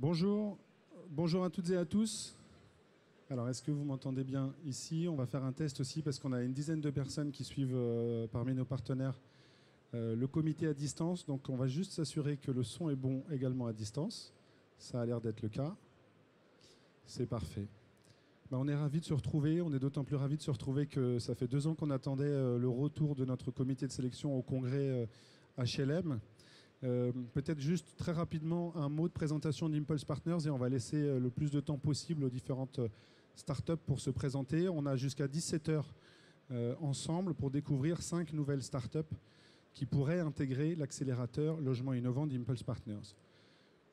Bonjour, bonjour à toutes et à tous. Alors, est-ce que vous m'entendez bien ici? On va faire un test aussi parce qu'on a une dizaine de personnes qui suivent euh, parmi nos partenaires euh, le comité à distance. Donc, on va juste s'assurer que le son est bon également à distance. Ça a l'air d'être le cas. C'est parfait. Ben, on est ravis de se retrouver. On est d'autant plus ravis de se retrouver que ça fait deux ans qu'on attendait euh, le retour de notre comité de sélection au congrès HLM. Peut-être juste très rapidement un mot de présentation d'Impulse Partners et on va laisser le plus de temps possible aux différentes start-up pour se présenter. On a jusqu'à 17 heures euh, ensemble pour découvrir cinq nouvelles start-up qui pourraient intégrer l'accélérateur logement innovant d'Impulse Partners.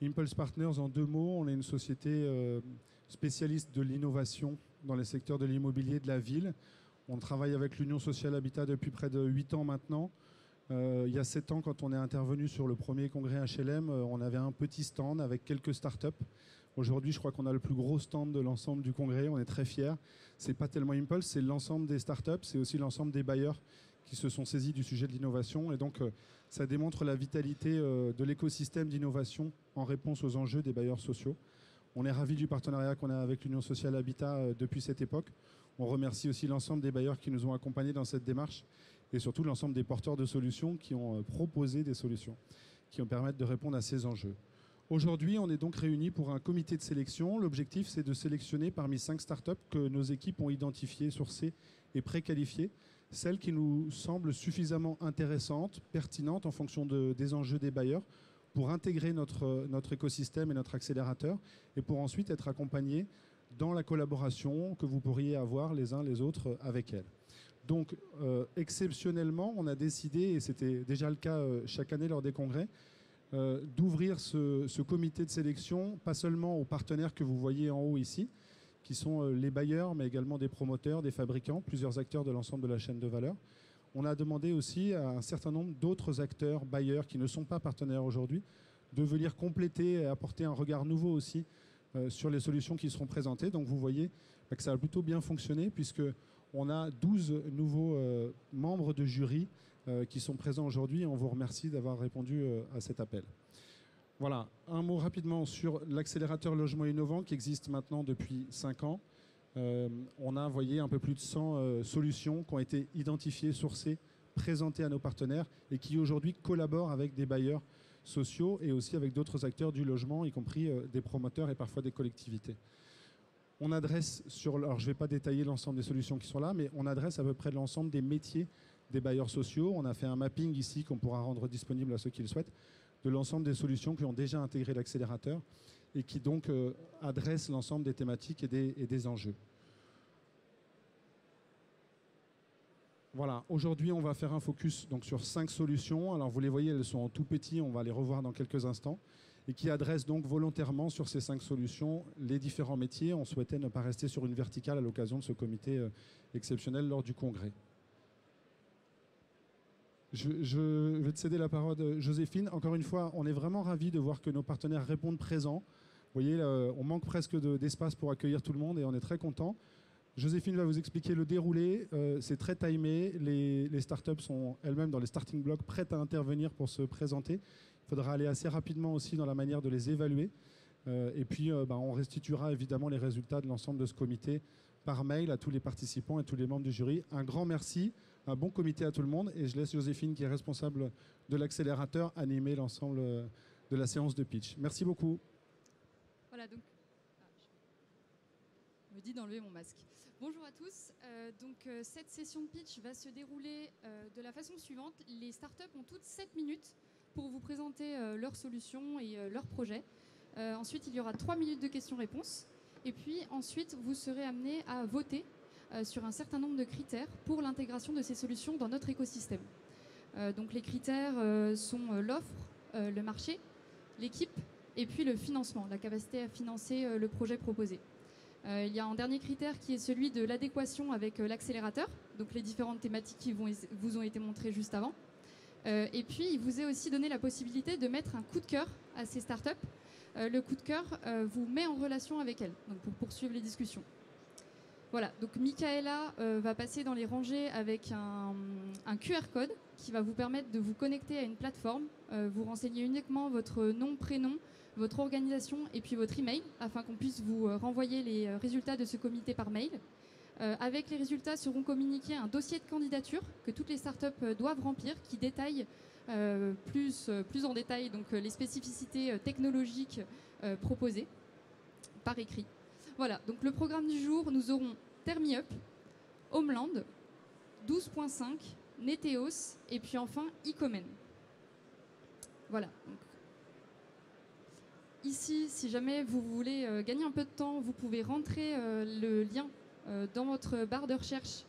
Impulse Partners, en deux mots, on est une société euh, spécialiste de l'innovation dans les secteurs de l'immobilier de la ville. On travaille avec l'Union sociale Habitat depuis près de 8 ans maintenant. Euh, il y a 7 ans, quand on est intervenu sur le premier congrès HLM, on avait un petit stand avec quelques start-up. Aujourd'hui, je crois qu'on a le plus gros stand de l'ensemble du congrès. On est très fiers. C'est pas tellement Impulse, c'est l'ensemble des startups, c'est aussi l'ensemble des bailleurs qui se sont saisis du sujet de l'innovation. Et donc, euh, ça démontre la vitalité euh, de l'écosystème d'innovation en réponse aux enjeux des bailleurs sociaux. On est ravis du partenariat qu'on a avec l'Union sociale Habitat euh, depuis cette époque. On remercie aussi l'ensemble des bailleurs qui nous ont accompagnés dans cette démarche et surtout l'ensemble des porteurs de solutions qui ont proposé des solutions qui vont permettre de répondre à ces enjeux. Aujourd'hui, on est donc réunis pour un comité de sélection. L'objectif, c'est de sélectionner parmi cinq startups que nos équipes ont identifiées, sourcées et préqualifiées, celles qui nous semblent suffisamment intéressantes, pertinentes en fonction des enjeux des bailleurs pour intégrer notre, notre écosystème et notre accélérateur et pour ensuite être accompagnés dans la collaboration que vous pourriez avoir les uns les autres avec elles. Donc, euh, exceptionnellement, on a décidé, et c'était déjà le cas euh, chaque année lors des congrès, euh, d'ouvrir ce, comité de sélection, pas seulement aux partenaires que vous voyez en haut ici, qui sont les bailleurs, mais également des promoteurs, des fabricants, plusieurs acteurs de l'ensemble de la chaîne de valeur. On a demandé aussi à un certain nombre d'autres acteurs, bailleurs, qui ne sont pas partenaires aujourd'hui, de venir compléter et apporter un regard nouveau aussi sur les solutions qui seront présentées. Donc vous voyez que ça a plutôt bien fonctionné, puisque on a 12 nouveaux membres de jury euh, qui sont présents aujourd'hui. On vous remercie d'avoir répondu euh, à cet appel. Voilà, un mot rapidement sur l'accélérateur logement innovant qui existe maintenant depuis 5 ans. Euh, on a envoyé un peu plus de 100 solutions qui ont été identifiées, sourcées, présentées à nos partenaires et qui aujourd'hui collaborent avec des bailleurs sociaux et aussi avec d'autres acteurs du logement, y compris des promoteurs et parfois des collectivités. On adresse sur, alors je ne vais pas détailler l'ensemble des solutions qui sont là, mais on adresse à peu près l'ensemble des métiers des bailleurs sociaux. On a fait un mapping ici qu'on pourra rendre disponible à ceux qui le souhaitent de l'ensemble des solutions qui ont déjà intégré l'accélérateur et qui donc euh, adressent l'ensemble des thématiques et des, enjeux. Voilà, aujourd'hui on va faire un focus donc, sur cinq solutions. Alors vous les voyez, elles sont en tout petit, on va les revoir dans quelques instants, et qui adressent donc volontairement sur ces cinq solutions les différents métiers. On souhaitait ne pas rester sur une verticale à l'occasion de ce comité euh, exceptionnel lors du congrès. Je, vais te céder la parole, de Joséphine. Encore une fois, on est vraiment ravis de voir que nos partenaires répondent présents. Vous voyez, on manque presque d'espace pour accueillir tout le monde et on est très content. Joséphine va vous expliquer le déroulé. Euh, c'est très timé. Les startups sont elles-mêmes dans les starting blocks, prêtes à intervenir pour se présenter. Il faudra aller assez rapidement aussi dans la manière de les évaluer. Euh, et puis, euh, bah, on restituera évidemment les résultats de l'ensemble de ce comité par mail à tous les participants et tous les membres du jury. Un grand merci, un bon comité à tout le monde et je laisse Joséphine, qui est responsable de l'accélérateur, animer l'ensemble de la séance de pitch. Merci beaucoup. Voilà, donc. Ah, me dis d'enlever mon masque. Bonjour à tous. Euh, donc, euh, cette session de pitch va se dérouler euh, de la façon suivante. Les startups ont toutes 7 minutes pour vous présenter leurs solutions et leurs projets. ensuite, il y aura 3 minutes de questions-réponses. Et puis ensuite, vous serez amené à voter euh, sur un certain nombre de critères pour l'intégration de ces solutions dans notre écosystème. Euh, donc les critères euh, sont l'offre, le marché, l'équipe et puis le financement, la capacité à financer le projet proposé. il y a un dernier critère qui est celui de l'adéquation avec l'accélérateur, donc les différentes thématiques qui vous ont été montrées juste avant. Et puis, il vous est aussi donné la possibilité de mettre un coup de cœur à ces startups euh, le coup de cœur euh, vous met en relation avec elle, donc pour poursuivre les discussions. Voilà, donc Michaela euh, va passer dans les rangées avec un, QR code qui va vous permettre de vous connecter à une plateforme, vous renseigner uniquement votre nom, prénom, votre organisation et puis votre email afin qu'on puisse vous renvoyer les résultats de ce comité par mail. Avec les résultats seront communiqués un dossier de candidature que toutes les startups doivent remplir qui détaille plus, plus en détail donc, les spécificités technologiques proposées par écrit. Voilà, donc le programme du jour, nous aurons ThermiUp, Homeland, 12.5, Neteos et puis enfin Icomen. Voilà. ici, si jamais vous voulez euh, gagner un peu de temps, vous pouvez rentrer euh, le lien euh, dans votre barre de recherche.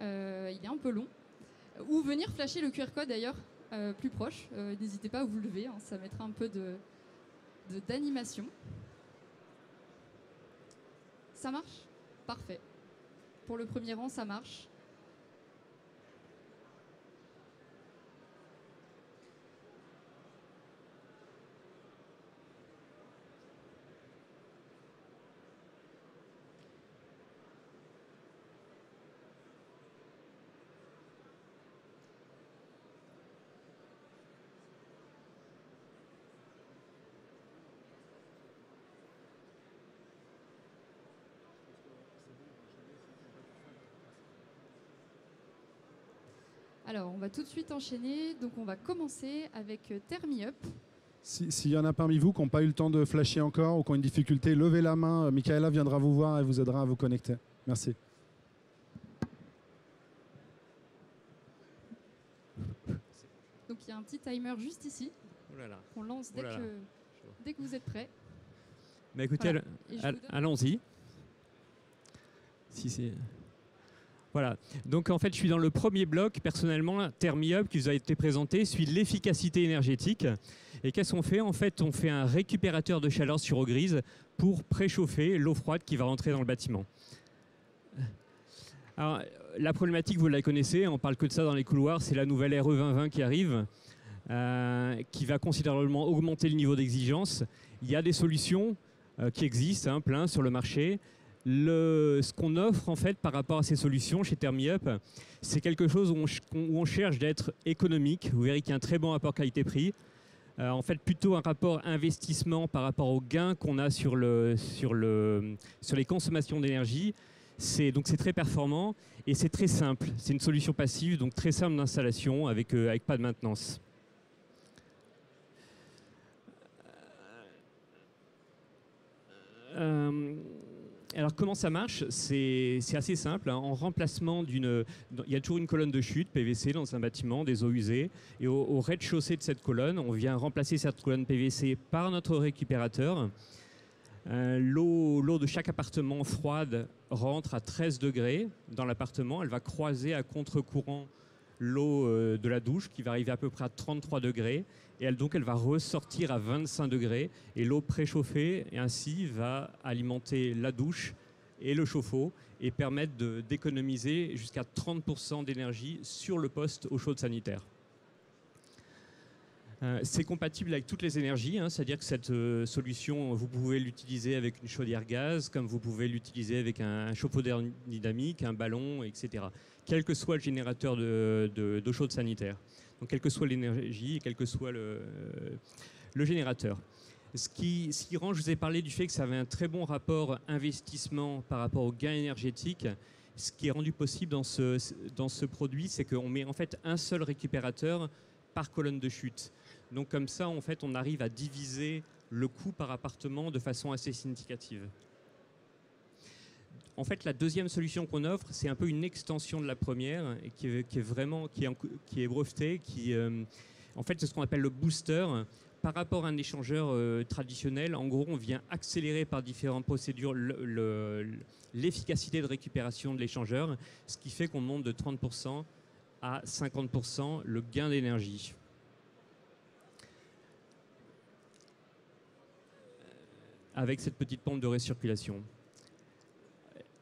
il est un peu long. Ou venir flasher le QR code d'ailleurs plus proche. N'hésitez pas à vous lever, hein, ça mettra un peu d'animation. De, ça marche? Parfait. Pour le premier rang, ça marche. Alors, on va tout de suite enchaîner. Donc, on va commencer avec euh, ThermiUp. S'il y en a parmi vous qui n'ont pas eu le temps de flasher encore ou qui ont une difficulté, levez la main. Euh, Michaela viendra vous voir et vous aidera à vous connecter. Merci. Donc il y a un petit timer juste ici. Oh On lance dès, oh que, dès que vous êtes prêts. Mais écoutez, allons-y. Si c'est. Voilà. Donc en fait, je suis dans le premier bloc, personnellement, ThermiUp, qui vous a été présenté, suit l'efficacité énergétique. Et qu'est-ce qu'on fait? En fait, on fait un récupérateur de chaleur sur eau grise pour préchauffer l'eau froide qui va rentrer dans le bâtiment. Alors, la problématique, vous la connaissez, on parle que de ça dans les couloirs, c'est la nouvelle RE 2020 qui arrive, euh, qui va considérablement augmenter le niveau d'exigence. Il y a des solutions euh, qui existent, hein, plein sur le marché ce qu'on offre en fait par rapport à ces solutions chez ThermiUp, c'est quelque chose où on, cherche d'être économique. Vous verrez qu'il y a un très bon rapport qualité-prix. Euh, en fait, plutôt un rapport investissement par rapport aux gains qu'on a sur, le, sur, le, sur les consommations d'énergie. C'est, donc c'est très performant et c'est très simple. C'est une solution passive, donc très simple d'installation avec, euh, pas de maintenance. Euh, alors comment ça marche C'est assez simple. Hein. En remplacement d'une... Il y a toujours une colonne de chute PVC dans un bâtiment, des eaux usées. Et au, rez-de-chaussée de cette colonne, on vient remplacer cette colonne PVC par notre récupérateur. Euh, l'eau de chaque appartement froide rentre à 13 degrés dans l'appartement. Elle va croiser à contre-courant l'eau euh, de la douche qui va arriver à peu près à 33 degrés et elle, donc elle va ressortir à 25 degrés et l'eau préchauffée et ainsi va alimenter la douche et le chauffe-eau et permettre d'économiser jusqu'à 30% d'énergie sur le poste au chaud sanitaire. Euh, c'est compatible avec toutes les énergies, hein, c'est-à-dire que cette euh, solution, vous pouvez l'utiliser avec une chaudière gaz, comme vous pouvez l'utiliser avec un, chauffe-eau dynamique, un ballon, etc. Quel que soit le générateur d'eau chaude sanitaire. Donc, quelle que soit l'énergie et quel que soit le, générateur. Ce qui, rend, je vous ai parlé du fait que ça avait un très bon rapport investissement par rapport au gain énergétique. Ce qui est rendu possible dans ce, dans ce produit, c'est qu'on met en fait un seul récupérateur par colonne de chute. Donc comme ça, en fait, on arrive à diviser le coût par appartement de façon assez significative. En fait, la deuxième solution qu'on offre, c'est un peu une extension de la première, qui, est, vraiment qui est, qui est brevetée, qui, euh, en fait, c'est ce qu'on appelle le booster. Par rapport à un échangeur euh, traditionnel, en gros, on vient accélérer par différentes procédures l'efficacité de récupération de l'échangeur, ce qui fait qu'on monte de 30% à 50% le gain d'énergie. avec cette petite pompe de récirculation.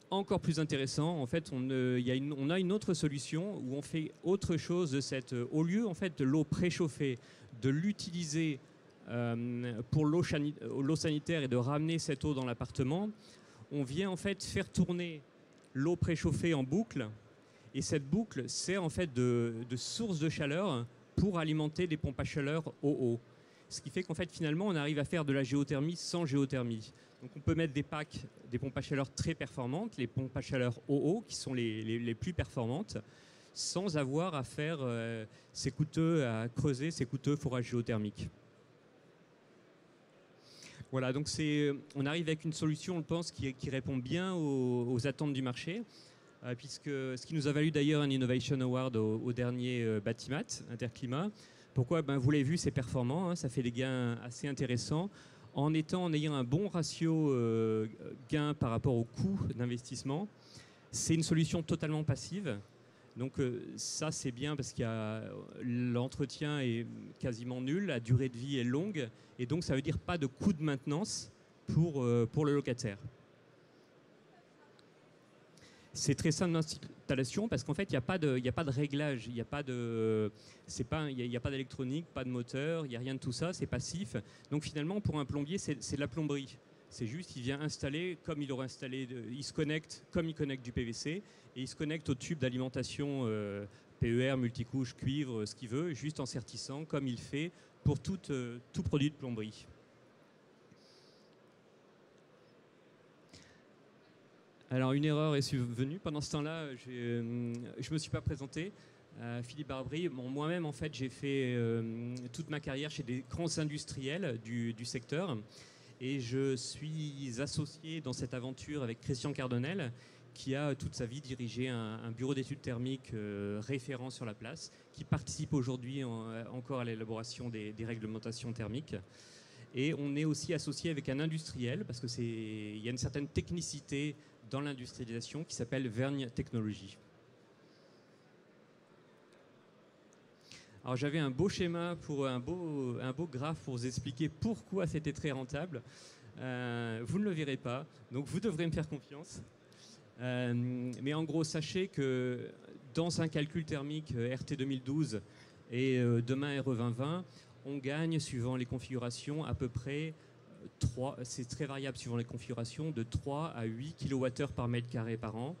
Encore plus intéressant, en fait, on, euh, y a une, on, a une autre solution où on fait autre chose de cette. Euh, au lieu en fait de l'eau préchauffée, de l'utiliser euh, pour l'eau sanitaire et de ramener cette eau dans l'appartement, on vient en fait faire tourner l'eau préchauffée en boucle. Et cette boucle sert en fait de, de source de chaleur pour alimenter des pompes à chaleur au haut. Ce qui fait qu'en fait, finalement, on arrive à faire de la géothermie sans géothermie. Donc on peut mettre des packs, des pompes à chaleur très performantes, les pompes à chaleur OO, qui sont les, plus performantes, sans avoir à faire euh, ces coûteux, à creuser ces coûteux forages géothermiques. Voilà, donc on arrive avec une solution, on pense, qui, répond bien aux, attentes du marché, euh, puisque ce qui nous a valu d'ailleurs un Innovation Award au, dernier euh, Batimat Interclimat. Pourquoi? Ben, Vous l'avez vu, c'est performant, hein, ça fait des gains assez intéressants en, étant, en ayant un bon ratio euh, gain par rapport au coût d'investissement. C'est une solution totalement passive. Donc euh, ça c'est bien parce que l'entretien est quasiment nul, la durée de vie est longue et donc ça veut dire pas de coût de maintenance pour, euh, pour le locataire. C'est très simple d'installation parce qu'en fait, il n'y a, pas de, a pas de réglage, il n'y a pas de, pas, il a, pas d'électronique, pas de moteur, il n'y a rien de tout ça, c'est passif. Donc finalement, pour un plombier, c'est de la plomberie. C'est juste, il vient installer comme il aurait installé, il se connecte comme il connecte du PVC et il se connecte au tube d'alimentation euh, PER, multicouche, cuivre, ce qu'il veut, juste en sertissant comme il fait pour tout, euh, tout produit de plomberie. Alors une erreur est survenue. Pendant ce temps-là, je ne me suis pas présenté. Euh, Philippe Barbry, moi-même en fait j'ai fait euh, toute ma carrière chez des grands industriels du, secteur et je suis associé dans cette aventure avec Christian Cardonnel qui a toute sa vie dirigé un, bureau d'études thermiques euh, référent sur la place, qui participe aujourd'hui encore à l'élaboration des, des, réglementations thermiques. Et on est aussi associé avec un industriel parce que c'est il y a une certaine technicité dans l'industrialisation qui s'appelle Vergne Technologies. Alors j'avais un beau schéma pour un beau, un beau graphe pour vous expliquer pourquoi c'était très rentable. Euh, vous ne le verrez pas, donc vous devrez me faire confiance. Euh, mais en gros, sachez que dans un calcul thermique euh, RT 2012 et demain RE 2020, on gagne, suivant les configurations, à peu près c'est très variable suivant les configurations, de 3 à 8 kWh par mètre carré par an.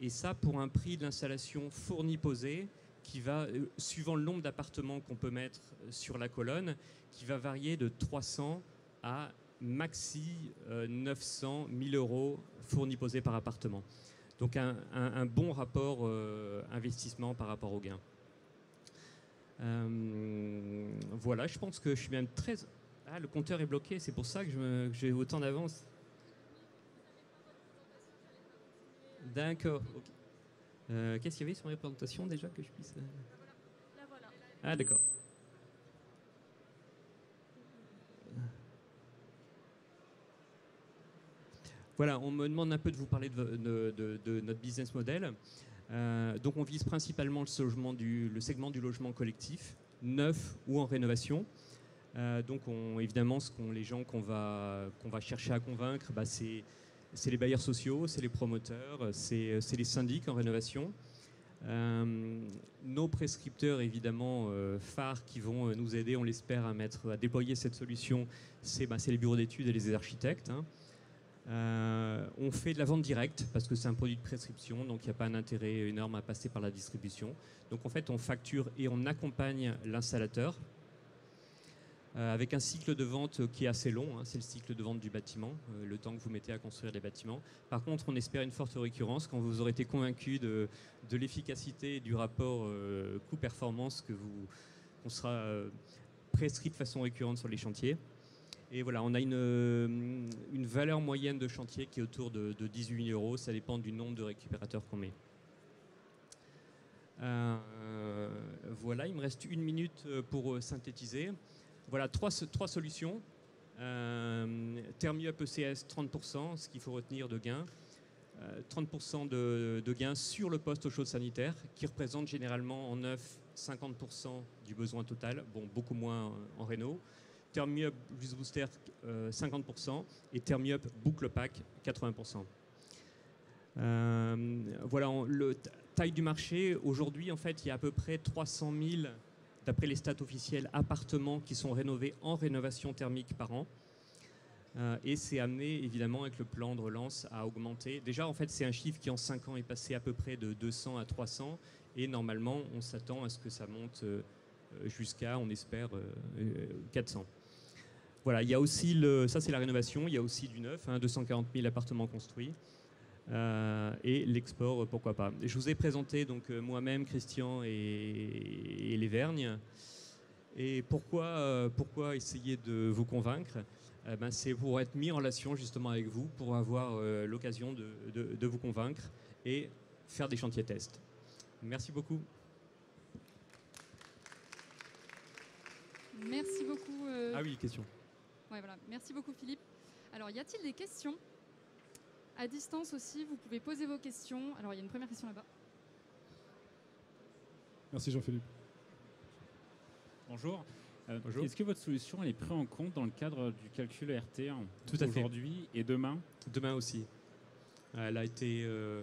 Et ça pour un prix de l'installation fourni-posé qui va, euh, suivant le nombre d'appartements qu'on peut mettre euh, sur la colonne, qui va varier de 300 à maxi 900 euh, 1000 euros fourni-posé par appartement. Donc un, bon rapport investissement par rapport au gain. voilà, je pense que je suis même très ah, le compteur est bloqué, c'est pour ça que j'ai autant d'avance. D'accord. Euh, qu'est-ce qu'il y avait sur la présentation déjà que je puisse. Euh, ah, d'accord. Voilà, on me demande un peu de vous parler de, notre business model. Euh, donc, on vise principalement le, du, le segment du logement collectif, neuf ou en rénovation. Euh, donc évidemment, ce qu'on, les gens qu'on va, qu'on va chercher à convaincre, bah, c'est, les bailleurs sociaux, c'est les promoteurs, c'est, les syndics en rénovation. Euh, nos prescripteurs, évidemment, euh, phares qui vont nous aider, on l'espère, à, mettre, à déployer cette solution, c'est, bah, les bureaux d'études et les architectes. Hein. on fait de la vente directe parce que c'est un produit de prescription, donc il n'y a pas un intérêt énorme à passer par la distribution. Donc en fait, on facture et on accompagne l'installateur avec un cycle de vente qui est assez long, hein, c'est le cycle de vente du bâtiment, euh, le temps que vous mettez à construire des bâtiments. Par contre, on espère une forte récurrence quand vous aurez été convaincu de, l'efficacité du rapport euh, coût-performance que vous, qu'on sera prescrit de façon récurrente sur les chantiers. Et voilà, on a une, une valeur moyenne de chantier qui est autour de, 18 000 euros, ça dépend du nombre de récupérateurs qu'on met. voilà, il me reste une minute pour synthétiser. Voilà, trois, solutions. Euh, ECS, 30%, ce qu'il faut retenir de gains. 30% euh, de, gains sur le poste au chaud sanitaire, qui représente généralement en neuf 50% du besoin total, bon, beaucoup moins en réno. Thermiup plus booster 50% euh, et Thermiup boucle pack 80%. voilà, le taille du marché, aujourd'hui en fait il y a à peu près 300 000 d'après les stats officiels, appartements qui sont rénovés en rénovation thermique par an. Euh, et c'est amené évidemment avec le plan de relance à augmenter. Déjà en fait c'est un chiffre qui en 5 ans est passé à peu près de 200 à 300 et normalement on s'attend à ce que ça monte euh, jusqu'à, on espère, 400. Voilà, il y a aussi le, ça c'est la rénovation, il y a aussi du neuf, 240 hein, 000 appartements construits. Euh, et l'export, pourquoi pas. Je vous ai présenté donc euh, moi-même, Christian et, les Vergnes. Et pourquoi, euh, pourquoi essayer de vous convaincre? Eh ben, C'est pour être mis en relation justement avec vous, pour avoir l'occasion de, de, vous convaincre et faire des chantiers tests. Merci beaucoup. Merci beaucoup. Ah oui, question. Ouais, voilà. Merci beaucoup Philippe. Alors, y a-t-il des questions? À distance aussi, vous pouvez poser vos questions. Alors, il y a une première question là-bas. Merci Jean-Philippe. Bonjour. Euh, est-ce que votre solution est prise en compte dans le cadre du calcul RT Tout à aujourd'hui et demain? Demain aussi. Elle a été, euh,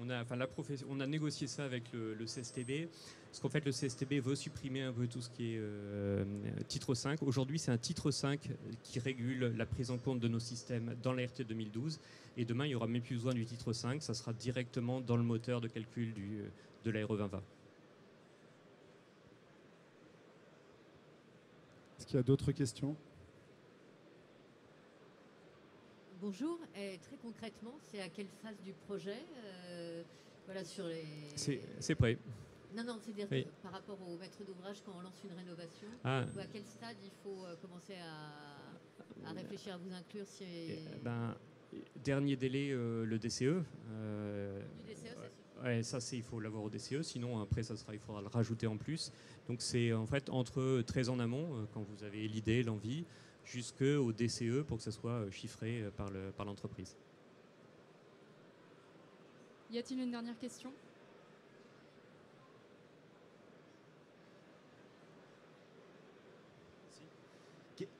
on, a, enfin, la on a négocié ça avec le, le CSTB. Parce qu'en fait, le CSTB veut supprimer un peu tout ce qui est euh, titre 5. Aujourd'hui, c'est un titre 5 qui régule la prise en compte de nos systèmes dans la RT 2012. Et demain, il n'y aura même plus besoin du titre 5. Ça sera directement dans le moteur de calcul du, de l'ARE 2020. Est-ce qu'il y a d'autres questions? Bonjour. Et très concrètement, c'est à quelle phase du projet euh, voilà, sur les... C'est prêt. Non, non, c'est-à-dire par rapport au maître d'ouvrage, quand on lance une rénovation, ah. à quel stade il faut euh, commencer à, réfléchir à vous inclure si... Eh ben, Dernier délai, euh, le DCE. Euh, du DCE, ouais, ça c'est il faut l'avoir au DCE, sinon après ça sera, il faudra le rajouter en plus. Donc c'est en fait entre très en amont, quand vous avez l'idée, l'envie, jusqu'au DCE pour que ça soit chiffré par l'entreprise. y a-t-il une dernière question?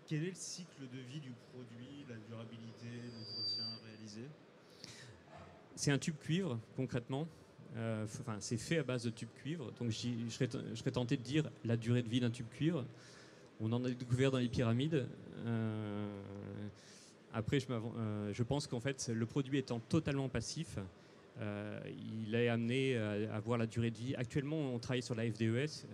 Quel est le cycle de vie du produit, la durabilité, l'entretien réalisé? C'est un tube cuivre, concrètement. Euh, enfin, c'est fait à base de tube cuivre. Donc, je serais, tenté de dire la durée de vie d'un tube cuivre. On en a découvert dans les pyramides. Euh, après, je, euh, je pense qu'en fait, le produit étant totalement passif, il est amené à avoir la durée de vie. Actuellement, on travaille sur la FDES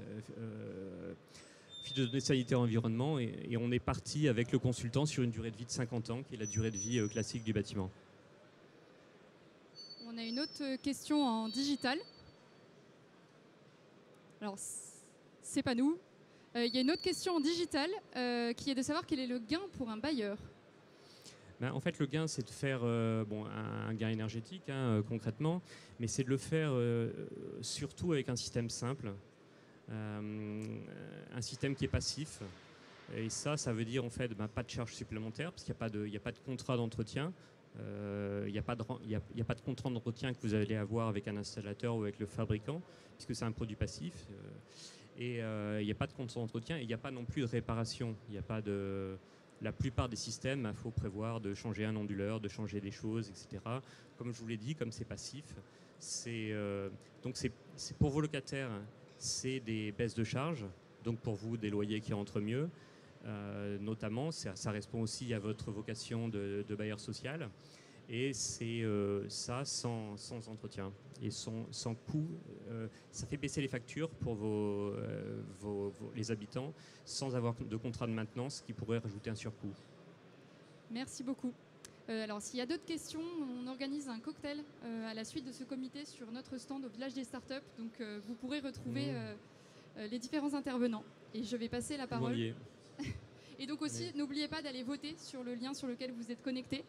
de données sanitaires environnement et, on est parti avec le consultant sur une durée de vie de 50 ans, qui est la durée de vie euh, classique du bâtiment. On a une autre question en digital. Alors, c'est pas nous. Euh, il y a une autre question en digital euh, qui est de savoir quel est le gain pour un bailleur. Ben, en fait, le gain, c'est de faire bon, un, gain énergétique, hein, concrètement, mais c'est de le faire surtout avec un système simple. Euh, un système qui est passif. Et ça, ça veut dire en fait ben, pas de charge supplémentaire, parce qu'il n'y a, pas de contrat d'entretien. Euh, il n'y a, de, a, pas de contrat d'entretien que vous allez avoir avec un installateur ou avec le fabricant, puisque c'est un produit passif. Euh, et il n'y a pas de contrat d'entretien et il n'y a pas non plus de réparation. Il a pas de. La plupart des systèmes, il faut prévoir de changer un onduleur, de changer des choses, etc. Comme je vous l'ai dit, comme c'est passif, c'est c'est pour vos locataires c'est des baisses de charges, donc pour vous des loyers qui rentrent mieux. Euh, notamment, ça, répond aussi à votre vocation de, bailleur social. Et c'est euh, ça sans, entretien et sans, sans coût. Euh, ça fait baisser les factures pour vos, les habitants sans avoir de contrat de maintenance qui pourrait rajouter un surcoût. Merci beaucoup. Alors, s'il y a d'autres questions, on organise un cocktail à la suite de ce comité sur notre stand au village des startups. Donc, vous pourrez retrouver mmh. Euh, les différents intervenants. Et je vais passer la parole. et donc aussi, n'oubliez pas d'aller voter sur le lien sur lequel vous êtes connecté.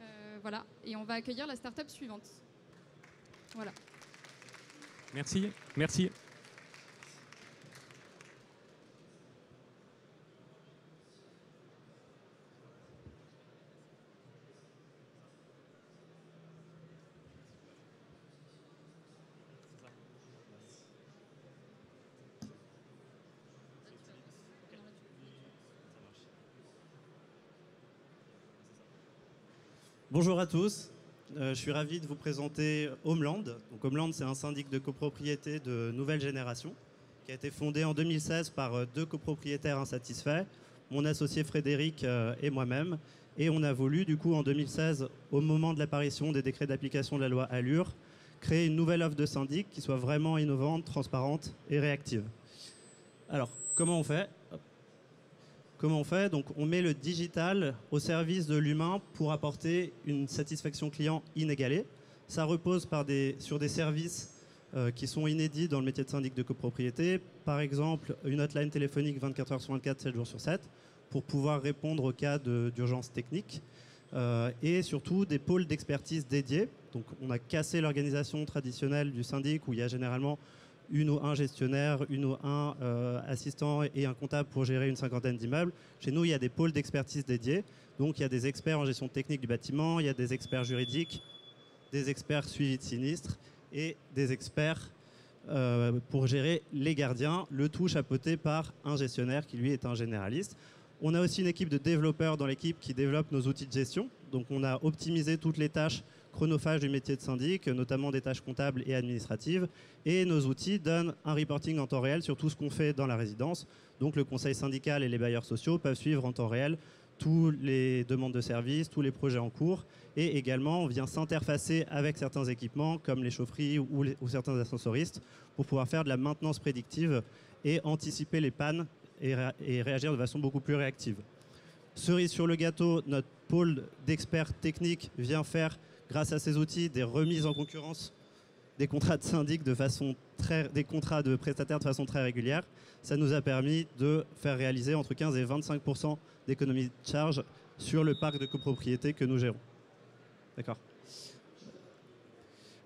Euh, voilà. Et on va accueillir la start-up suivante. Voilà. Merci. Merci. Bonjour à tous, euh, je suis ravi de vous présenter Homeland. Donc, Homeland, c'est un syndic de copropriété de nouvelle génération qui a été fondé en 2016 par euh, deux copropriétaires insatisfaits, mon associé Frédéric euh, et moi-même. Et on a voulu, du coup, en 2016, au moment de l'apparition des décrets d'application de la loi Allure, créer une nouvelle offre de syndic qui soit vraiment innovante, transparente et réactive. Alors, comment on fait? Comment on fait? Donc, on met le digital au service de l'humain pour apporter une satisfaction client inégalée. Ça repose sur des services euh, qui sont inédits dans le métier de syndic de copropriété. Par exemple, une hotline téléphonique 24 heures sur 24, 7 jours sur 7, pour pouvoir répondre aux cas d'urgence technique. Euh, et surtout des pôles d'expertise dédiés. Donc, on a cassé l'organisation traditionnelle du syndic où il y a généralement une ou un gestionnaire, une ou un euh, assistant et un comptable pour gérer une cinquantaine d'immeubles. Chez nous, il y a des pôles d'expertise dédiés. Donc, il y a des experts en gestion technique du bâtiment, il y a des experts juridiques, des experts suivi de sinistres et des experts euh, pour gérer les gardiens, le tout chapeauté par un gestionnaire qui lui est un généraliste. On a aussi une équipe de développeurs dans l'équipe qui développe nos outils de gestion. Donc on a optimisé toutes les tâches chronophages du métier de syndic, notamment des tâches comptables et administratives. Et nos outils donnent un reporting en temps réel sur tout ce qu'on fait dans la résidence. Donc le conseil syndical et les bailleurs sociaux peuvent suivre en temps réel toutes les demandes de services, tous les projets en cours. Et également, on vient s'interfacer avec certains équipements comme les chaufferies ou, certains ascensoristes pour pouvoir faire de la maintenance prédictive et anticiper les pannes et réagir de façon beaucoup plus réactive. Cerise sur le gâteau, notre pôle d'experts techniques vient faire grâce à ces outils, des remises en concurrence des contrats de syndic de façon très, des contrats de prestataires de façon très régulière. Ça nous a permis de faire réaliser entre 15 et 25% d'économie de charge sur le parc de copropriété que nous gérons. D'accord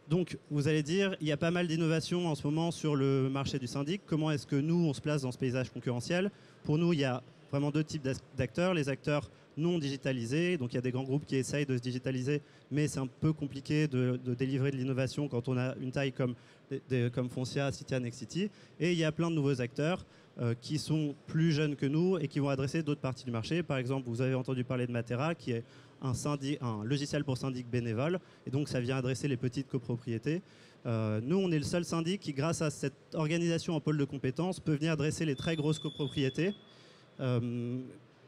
donc, vous allez dire, il y a pas mal d'innovations en ce moment sur le marché du syndic. Comment est-ce que nous, on se place dans ce paysage concurrentiel? Pour nous, il y a vraiment deux types d'acteurs. Les acteurs non digitalisés. Donc il y a des grands groupes qui essayent de se digitaliser, mais c'est un peu compliqué de, délivrer de l'innovation quand on a une taille comme, Foncia, Citia, Nexity. Et il y a plein de nouveaux acteurs euh, qui sont plus jeunes que nous et qui vont adresser d'autres parties du marché. Par exemple, vous avez entendu parler de Matera, qui est un, un logiciel pour syndic bénévole. Et donc ça vient adresser les petites copropriétés. Euh, nous, on est le seul syndic qui, grâce à cette organisation en pôle de compétences, peut venir adresser les très grosses copropriétés. Euh,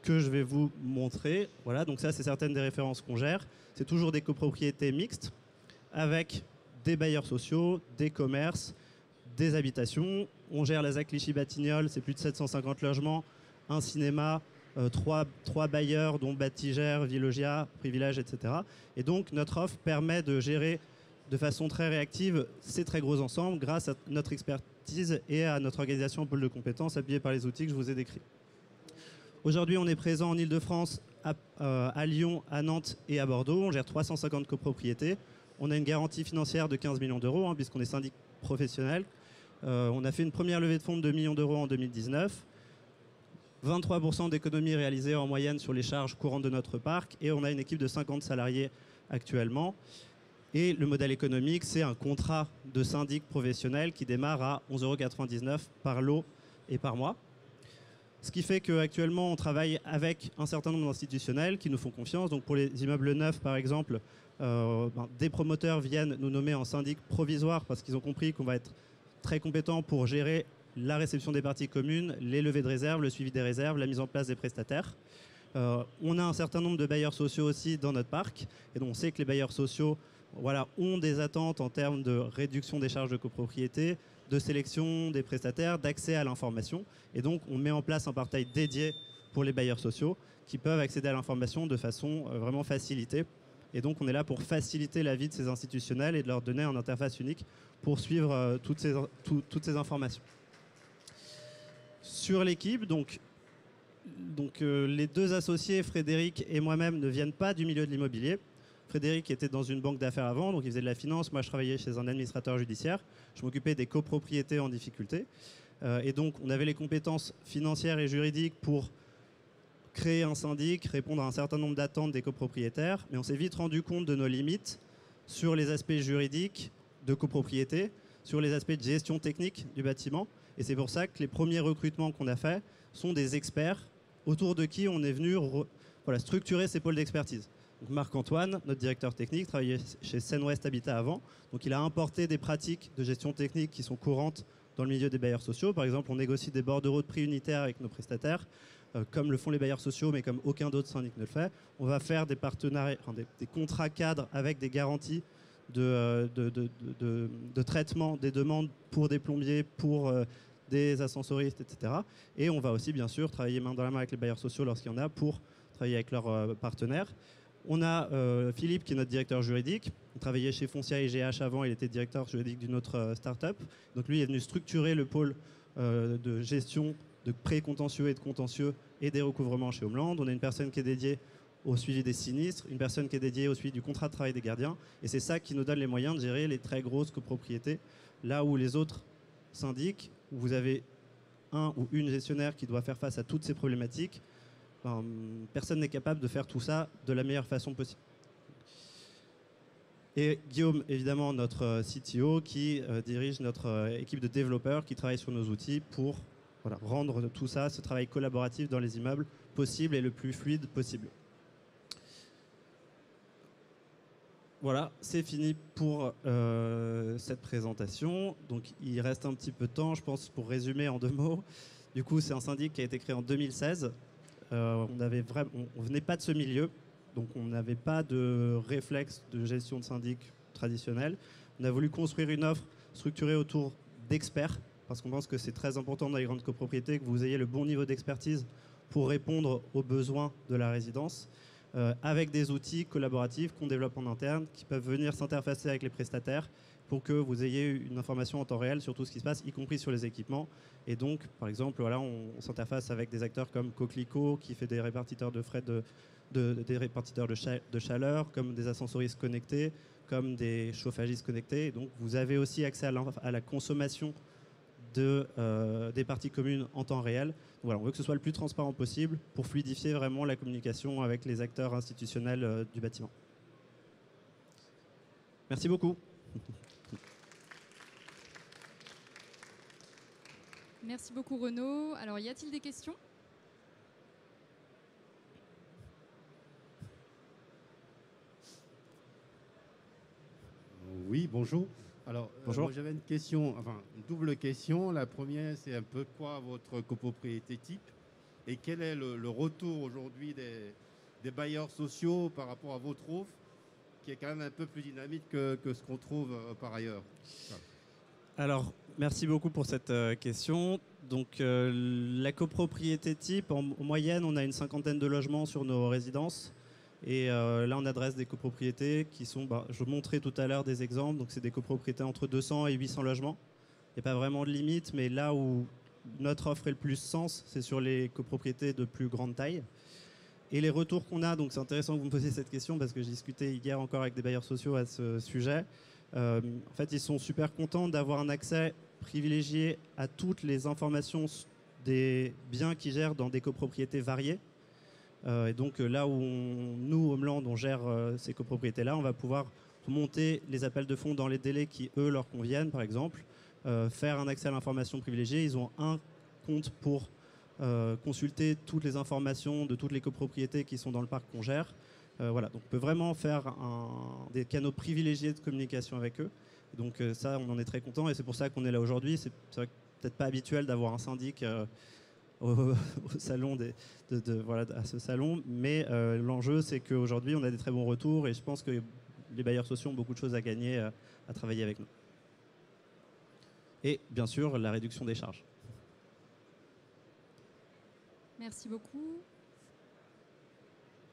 que je vais vous montrer. Voilà, donc ça, c'est certaines des références qu'on gère. C'est toujours des copropriétés mixtes avec des bailleurs sociaux, des commerces, des habitations. On gère la ZAC Clichy-Batignolles, c'est plus de 750 logements, un cinéma, euh, trois, trois, bailleurs dont Batigère, Villogia, Privilège, etc. Et donc notre offre permet de gérer de façon très réactive ces très gros ensembles grâce à notre expertise et à notre organisation en pôle de compétences appuyée par les outils que je vous ai décrits. Aujourd'hui, on est présent en Ile-de-France, euh, à, Lyon, à Nantes et à Bordeaux. On gère 350 copropriétés. On a une garantie financière de 15 millions d'euros, hein, puisqu'on est syndic professionnel. Euh, on a fait une première levée de fonds de 2 millions d'euros en 2019. 23% d'économies réalisées en moyenne sur les charges courantes de notre parc. Et on a une équipe de 50 salariés actuellement. Et le modèle économique, c'est un contrat de syndic professionnel qui démarre à 11,99 euros par lot et par mois. Ce qui fait qu'actuellement, on travaille avec un certain nombre d'institutionnels qui nous font confiance. Donc pour les immeubles neufs, par exemple, euh, ben, des promoteurs viennent nous nommer en syndic provisoire parce qu'ils ont compris qu'on va être très compétent pour gérer la réception des parties communes, les levées de réserve, le suivi des réserves, la mise en place des prestataires. Euh, on a un certain nombre de bailleurs sociaux aussi dans notre parc. Et donc on sait que les bailleurs sociaux voilà, ont des attentes en termes de réduction des charges de copropriété, de sélection des prestataires, d'accès à l'information. Et donc, on met en place un portail dédié pour les bailleurs sociaux qui peuvent accéder à l'information de façon euh, vraiment facilitée. Et donc, on est là pour faciliter la vie de ces institutionnels et de leur donner une interface unique pour suivre euh, toutes, ces, informations. Sur l'équipe, donc, donc euh, les deux associés, Frédéric et moi-même, ne viennent pas du milieu de l'immobilier. Frédéric était dans une banque d'affaires avant, donc il faisait de la finance. Moi, je travaillais chez un administrateur judiciaire. Je m'occupais des copropriétés en difficulté. Euh, et donc, on avait les compétences financières et juridiques pour créer un syndic, répondre à un certain nombre d'attentes des copropriétaires. Mais on s'est vite rendu compte de nos limites sur les aspects juridiques de copropriété, sur les aspects de gestion technique du bâtiment. Et c'est pour ça que les premiers recrutements qu'on a faits sont des experts autour de qui on est venu structurer ces pôles d'expertise. Marc-Antoine, notre directeur technique, travaillait chez Seine-Ouest Habitat avant. Donc il a importé des pratiques de gestion technique qui sont courantes dans le milieu des bailleurs sociaux. Par exemple, on négocie des bordereaux de prix unitaires avec nos prestataires, euh, comme le font les bailleurs sociaux, mais comme aucun autre syndic ne le fait. On va faire des partenariats, des, contrats cadres avec des garanties de, euh, de, traitement des demandes pour des plombiers, pour euh, des ascensoristes, etc. Et on va aussi, bien sûr, travailler main dans la main avec les bailleurs sociaux lorsqu'il y en a pour travailler avec leurs partenaires. On a Philippe qui est notre directeur juridique. Il travaillait chez Foncia et GH avant, il était directeur juridique d'une autre start-up. Donc lui est venu structurer le pôle de gestion de pré-contentieux et de contentieux et des recouvrements chez Homeland. On a une personne qui est dédiée au suivi des sinistres, une personne qui est dédiée au suivi du contrat de travail des gardiens. Et c'est ça qui nous donne les moyens de gérer les très grosses copropriétés, là où les autres syndics, où vous avez un ou une gestionnaire qui doit faire face à toutes ces problématiques, personne n'est capable de faire tout ça de la meilleure façon possible. Et Guillaume, évidemment, notre euh, CTO, qui euh, dirige notre euh, équipe de développeurs qui travaille sur nos outils pour rendre tout ça, ce travail collaboratif dans les immeubles possible et le plus fluide possible. Voilà, c'est fini pour cette présentation. Donc il reste un petit peu de temps, je pense, pour résumer en deux mots. Du coup, c'est un syndic qui a été créé en 2016. Euh, on avait venait pas de ce milieu, donc on n'avait pas de réflexe de gestion de syndic traditionnel. On a voulu construire une offre structurée autour d'experts parce qu'on pense que c'est très important dans les grandes copropriétés que vous ayez le bon niveau d'expertise pour répondre aux besoins de la résidence, euh, avec des outils collaboratifs qu'on développe en interne, qui peuvent venir s'interfacer avec les prestataires pour que vous ayez une information en temps réel sur tout ce qui se passe, y compris sur les équipements. Et donc, par exemple, voilà, on, s'interface avec des acteurs comme Coquelicot, qui fait des répartiteurs de frais de, des répartiteurs de, chaleur, comme des ascensoristes connectés, comme des chauffagistes connectés. Et donc, vous avez aussi accès à la consommation de, euh, des parties communes en temps réel. voilà, on veut que ce soit le plus transparent possible pour fluidifier vraiment la communication avec les acteurs institutionnels euh, du bâtiment. Merci beaucoup. Merci beaucoup Renaud. Alors, y a-t-il des questions? Oui, bonjour. Alors, euh, j'avais une question, enfin une double question. La première, c'est un peu quoi votre copropriété type et quel est le, retour aujourd'hui des, bailleurs sociaux par rapport à votre offre, qui est quand même un peu plus dynamique que, ce qu'on trouve euh, par ailleurs? Alors, merci beaucoup pour cette euh, question. Donc, la copropriété type, en, moyenne, on a une cinquantaine de logements sur nos résidences. Et euh, là, on adresse des copropriétés qui sont, bah, je vous montrais tout à l'heure des exemples, donc c'est des copropriétés entre 200 et 800 logements. Il n'y a pas vraiment de limite, mais là où notre offre est le plus sens, c'est sur les copropriétés de plus grande taille. Et les retours qu'on a, donc c'est intéressant que vous me posiez cette question parce que j'ai discuté hier encore avec des bailleurs sociaux à ce sujet. Euh, en fait, ils sont super contents d'avoir un accès privilégié à toutes les informations des biens qu'ils gèrent dans des copropriétés variées. Euh, et donc euh, là où nous, Homeland, on gère ces copropriétés-là, on va pouvoir monter les appels de fonds dans les délais qui, eux, leur conviennent, par exemple, faire un accès à l'information privilégiée. Ils ont un compte pour consulter toutes les informations de toutes les copropriétés qui sont dans le parc qu'on gère. Voilà, donc on peut vraiment faire des canaux privilégiés de communication avec eux. Donc ça, on en est très content et c'est pour ça qu'on est là aujourd'hui. C'est peut-être pas habituel d'avoir un syndic au, salon de, voilà, à ce salon. Mais euh, l'enjeu, c'est qu'aujourd'hui, on a des très bons retours et je pense que les bailleurs sociaux ont beaucoup de choses à gagner euh, à travailler avec nous. Et bien sûr, la réduction des charges. Merci beaucoup.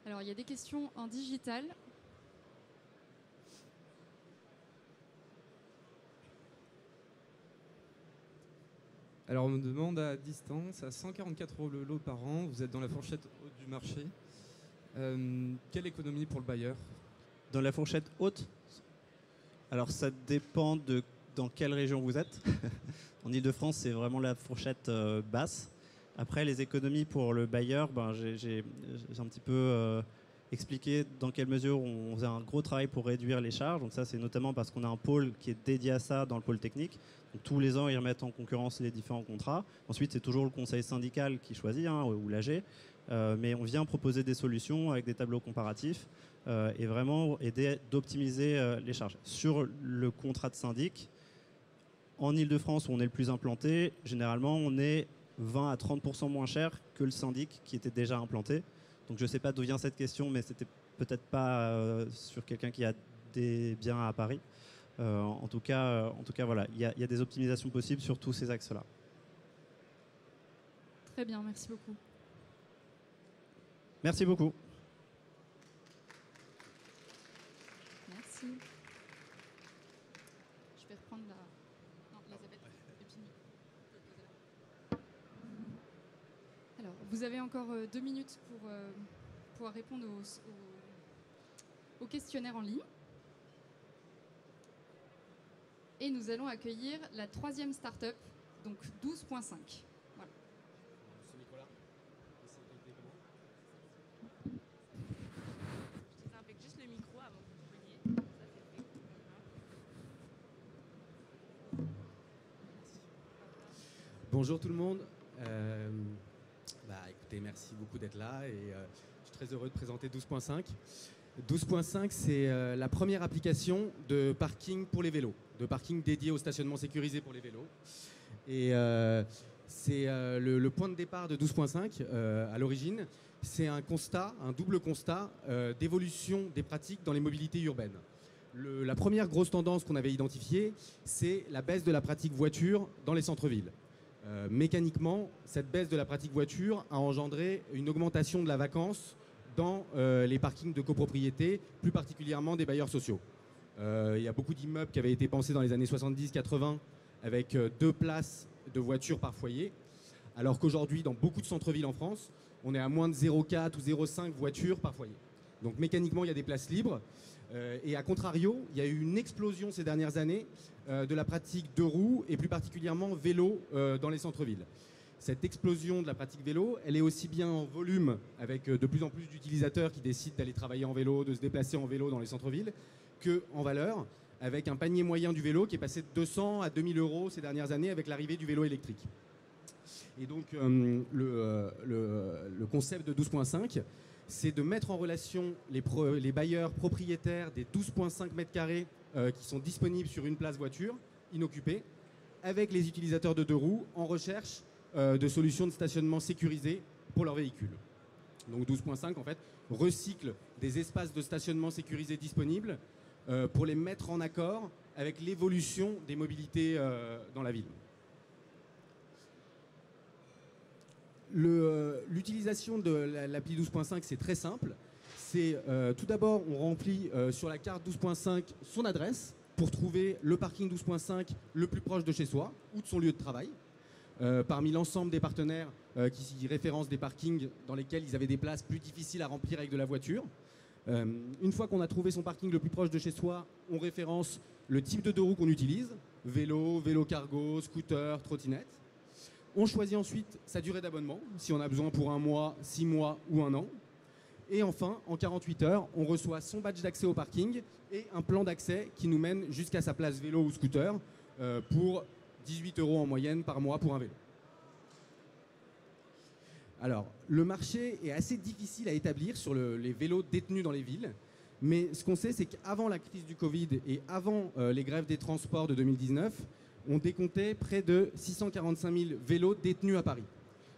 Alors, il y a des questions en digital. Alors on me demande à distance, à 144 euros le lot par an, vous êtes dans la fourchette haute du marché. Euh, quelle économie pour le bailleur? Dans la fourchette haute? Alors ça dépend de dans quelle région vous êtes. en Ile-de-France, c'est vraiment la fourchette euh, basse. Après, les économies pour le bailleur, ben, j'ai un petit peu euh, expliqué dans quelle mesure on faisait un gros travail pour réduire les charges. Donc ça, c'est notamment parce qu'on a un pôle qui est dédié à ça dans le pôle technique tous les ans, ils remettent en concurrence les différents contrats. Ensuite, c'est toujours le conseil syndical qui choisit, hein, ou l'AG. Euh, mais on vient proposer des solutions avec des tableaux comparatifs euh, et vraiment aider d'optimiser les charges. Sur le contrat de syndic, en Ile-de-France, où on est le plus implanté, généralement, on est 20 à 30% moins cher que le syndic qui était déjà implanté. Donc je ne sais pas d'où vient cette question, mais c'était peut-être pas sur quelqu'un qui a des biens à Paris. Euh, en, tout cas, euh, en tout cas, voilà, il y, a des optimisations possibles sur tous ces axes-là. Très bien, merci beaucoup. Merci beaucoup. Merci. Je vais reprendre la... Non, Elisabeth, Alors, vous avez encore euh, deux minutes pour euh, pouvoir répondre au, au questionnaire en ligne. Et nous allons accueillir la troisième start-up, donc 12.5. Bonjour tout le monde. Euh, beaucoup d'être là et euh, je suis très heureux de présenter 12.5. 12.5, c'est euh, la première application de parking pour les vélos, de parking dédié au stationnement sécurisé pour les vélos. Et c'est le, point de départ de 12.5 à l'origine. C'est un constat, un double constat d'évolution des pratiques dans les mobilités urbaines. la première grosse tendance qu'on avait identifiée, c'est la baisse de la pratique voiture dans les centres-villes. Euh, mécaniquement, cette baisse de la pratique voiture a engendré une augmentation de la vacance dans euh, les parkings de copropriété, plus particulièrement des bailleurs sociaux. Euh, il y a beaucoup d'immeubles qui avaient été pensés dans les années 70-80 avec deux places de voitures par foyer, alors qu'aujourd'hui, dans beaucoup de centres-villes en France, on est à moins de 0,4 ou 0,5 voitures par foyer. Donc mécaniquement, il y a des places libres. Et à contrario, il y a eu une explosion ces dernières années euh, de la pratique de roues et plus particulièrement vélo euh, dans les centres-villes. Cette explosion de la pratique vélo, elle est aussi bien en volume, avec euh, de plus en plus d'utilisateurs qui décident d'aller travailler en vélo, de se déplacer en vélo dans les centres-villes, que en valeur, avec un panier moyen du vélo qui est passé de 200 à 2000 euros ces dernières années avec l'arrivée du vélo électrique. Et donc le, le, concept de 12.5, c'est de mettre en relation les, bailleurs propriétaires des 12.5 mètres carrés euh, qui sont disponibles sur une place voiture inoccupée avec les utilisateurs de deux roues en recherche euh, de solutions de stationnement sécurisées pour leurs véhicules. Donc 12.5 en fait recycle des espaces de stationnement sécurisés disponibles euh, pour les mettre en accord avec l'évolution des mobilités dans la ville. L'utilisation de l'appli 12.5, c'est très simple c'est euh, tout d'abord, on remplit euh, sur la carte 12.5 son adresse pour trouver le parking 12.5 le plus proche de chez soi ou de son lieu de travail. Euh, parmi l'ensemble des partenaires qui référencent des parkings dans lesquels ils avaient des places plus difficiles à remplir avec de la voiture. une fois qu'on a trouvé son parking le plus proche de chez soi, on référence le type de deux roues qu'on utilise, vélo, vélo cargo, scooter, trottinette. On choisit ensuite sa durée d'abonnement, si on a besoin pour un mois, six mois ou un an. Et enfin, en 48 heures, on reçoit son badge d'accès au parking et un plan d'accès qui nous mène jusqu'à sa place vélo ou scooter euh, pour 18 euros en moyenne par mois pour un vélo. Alors, le marché est assez difficile à établir sur les vélos détenus dans les villes. Mais ce qu'on sait, c'est qu'avant la crise du Covid et avant euh, les grèves des transports de 2019, on décomptait près de 645 000 vélos détenus à Paris.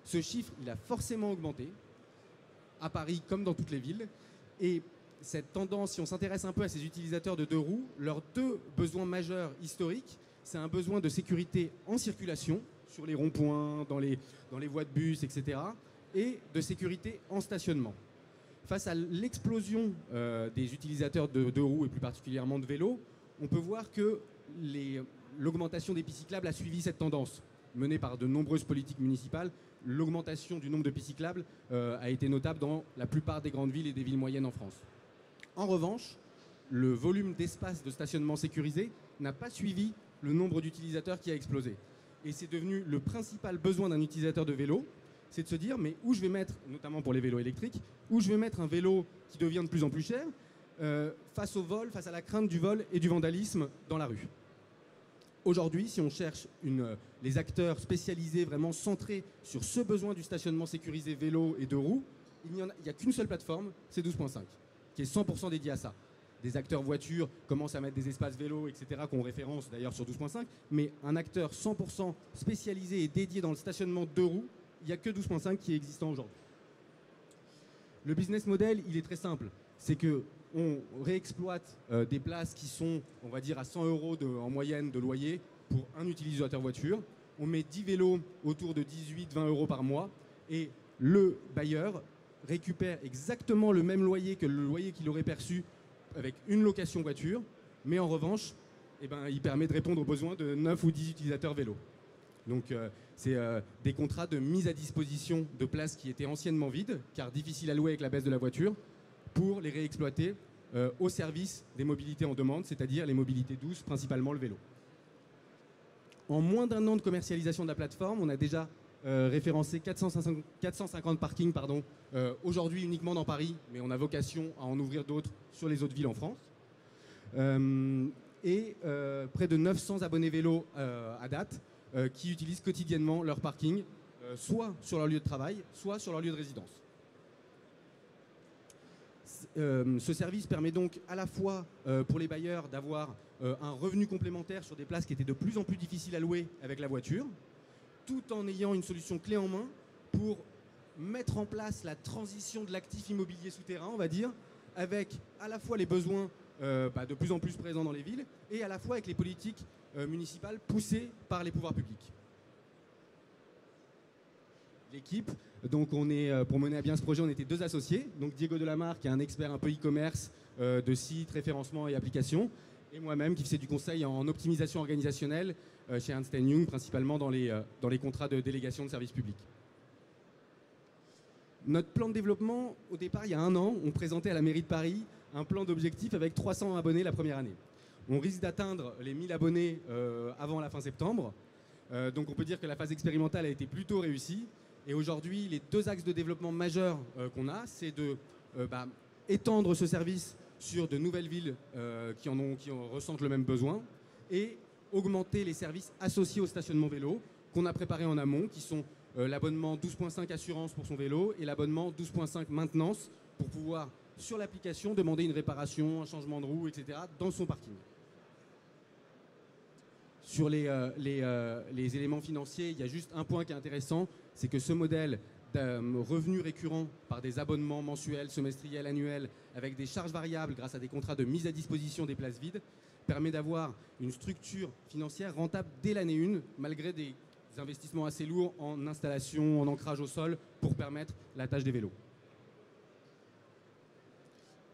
Ce chiffre, il a forcément augmenté à Paris comme dans toutes les villes. Et cette tendance, si on s'intéresse un peu à ces utilisateurs de deux roues, leurs deux besoins majeurs historiques, c'est un besoin de sécurité en circulation, sur les ronds-points, dans les, dans les voies de bus, etc., et de sécurité en stationnement. Face à l'explosion euh, des utilisateurs de deux roues et plus particulièrement de vélos, on peut voir que l'augmentation des pistes cyclables a suivi cette tendance, menée par de nombreuses politiques municipales, l'augmentation du nombre de pistes cyclables euh, a été notable dans la plupart des grandes villes et des villes moyennes en France. En revanche, le volume d'espace de stationnement sécurisé n'a pas suivi le nombre d'utilisateurs qui a explosé. Et c'est devenu le principal besoin d'un utilisateur de vélo, c'est de se dire, mais où je vais mettre, notamment pour les vélos électriques, où je vais mettre un vélo qui devient de plus en plus cher, euh, face au vol, face à la crainte du vol et du vandalisme dans la rue. Aujourd'hui, si on cherche les acteurs spécialisés, vraiment centrés sur ce besoin du stationnement sécurisé vélo et de roues, il n'y a, qu'une seule plateforme, c'est 12.5, qui est 100% dédiée à ça. Des acteurs voitures commencent à mettre des espaces vélos, etc., qu'on référence d'ailleurs sur 12.5, mais un acteur 100% spécialisé et dédié dans le stationnement de roues, il n'y a que 12.5 qui est existant aujourd'hui. Le business model, il est très simple. C'est que on réexploite euh, des places qui sont, on va dire, à 100 euros en moyenne de loyer pour un utilisateur voiture. On met 10 vélos autour de 18-20 euros par mois Et le bailleur récupère exactement le même loyer que le loyer qu'il aurait perçu avec une location voiture, mais en revanche, eh ben, il permet de répondre aux besoins de 9 ou 10 utilisateurs vélo. Donc euh, c'est euh, des contrats de mise à disposition de places qui étaient anciennement vides, car difficiles à louer avec la baisse de la voiture, pour les réexploiter euh, au service des mobilités en demande, c'est-à-dire les mobilités douces, principalement le vélo. En moins d'un an de commercialisation de la plateforme, on a déjà référencé 450, 450 parkings pardon, aujourd'hui uniquement dans Paris, mais on a vocation à en ouvrir d'autres sur les autres villes en France. et près de 900 abonnés vélo à date, euh, qui utilisent quotidiennement leur parking, euh, soit sur leur lieu de travail, soit sur leur lieu de résidence. Euh, ce service permet donc à la fois pour les bailleurs d'avoir un revenu complémentaire sur des places qui étaient de plus en plus difficiles à louer avec la voiture, tout en ayant une solution clé en main pour mettre en place la transition de l'actif immobilier souterrain, on va dire, avec à la fois les besoins bah, de plus en plus présents dans les villes et à la fois avec les politiques euh, municipale poussée par les pouvoirs publics. L'équipe, donc on est, euh, pour mener à bien ce projet, on était deux associés. Donc Diego Delamarre, qui est un expert un peu e-commerce euh, de sites, référencement et applications, et moi-même qui faisais du conseil en optimisation organisationnelle chez Ernst Young, principalement dans les, dans les contrats de délégation de services publics. Notre plan de développement, au départ, il y a un an, on présentait à la mairie de Paris un plan d'objectif avec 300 abonnés la première année. On risque d'atteindre les 1000 abonnés euh, avant la fin septembre. Euh, donc on peut dire que la phase expérimentale a été plutôt réussie. Et aujourd'hui, les deux axes de développement majeurs euh, qu'on a, c'est de bah, étendre ce service sur de nouvelles villes qui, en ont, qui en ressentent le même besoin et augmenter les services associés au stationnement vélo qu'on a préparés en amont, qui sont l'abonnement 12.5 assurance pour son vélo et l'abonnement 12.5 maintenance pour pouvoir, sur l'application, demander une réparation, un changement de roue, etc., dans son parking. Sur euh, euh, les, éléments financiers, il y a juste un point qui est intéressant, c'est que ce modèle de revenu récurrent par des abonnements mensuels, semestriels, annuels, avec des charges variables grâce à des contrats de mise à disposition des places vides, permet d'avoir une structure financière rentable dès l'année 1, malgré des investissements assez lourds en installation, en ancrage au sol, pour permettre la tâche des vélos.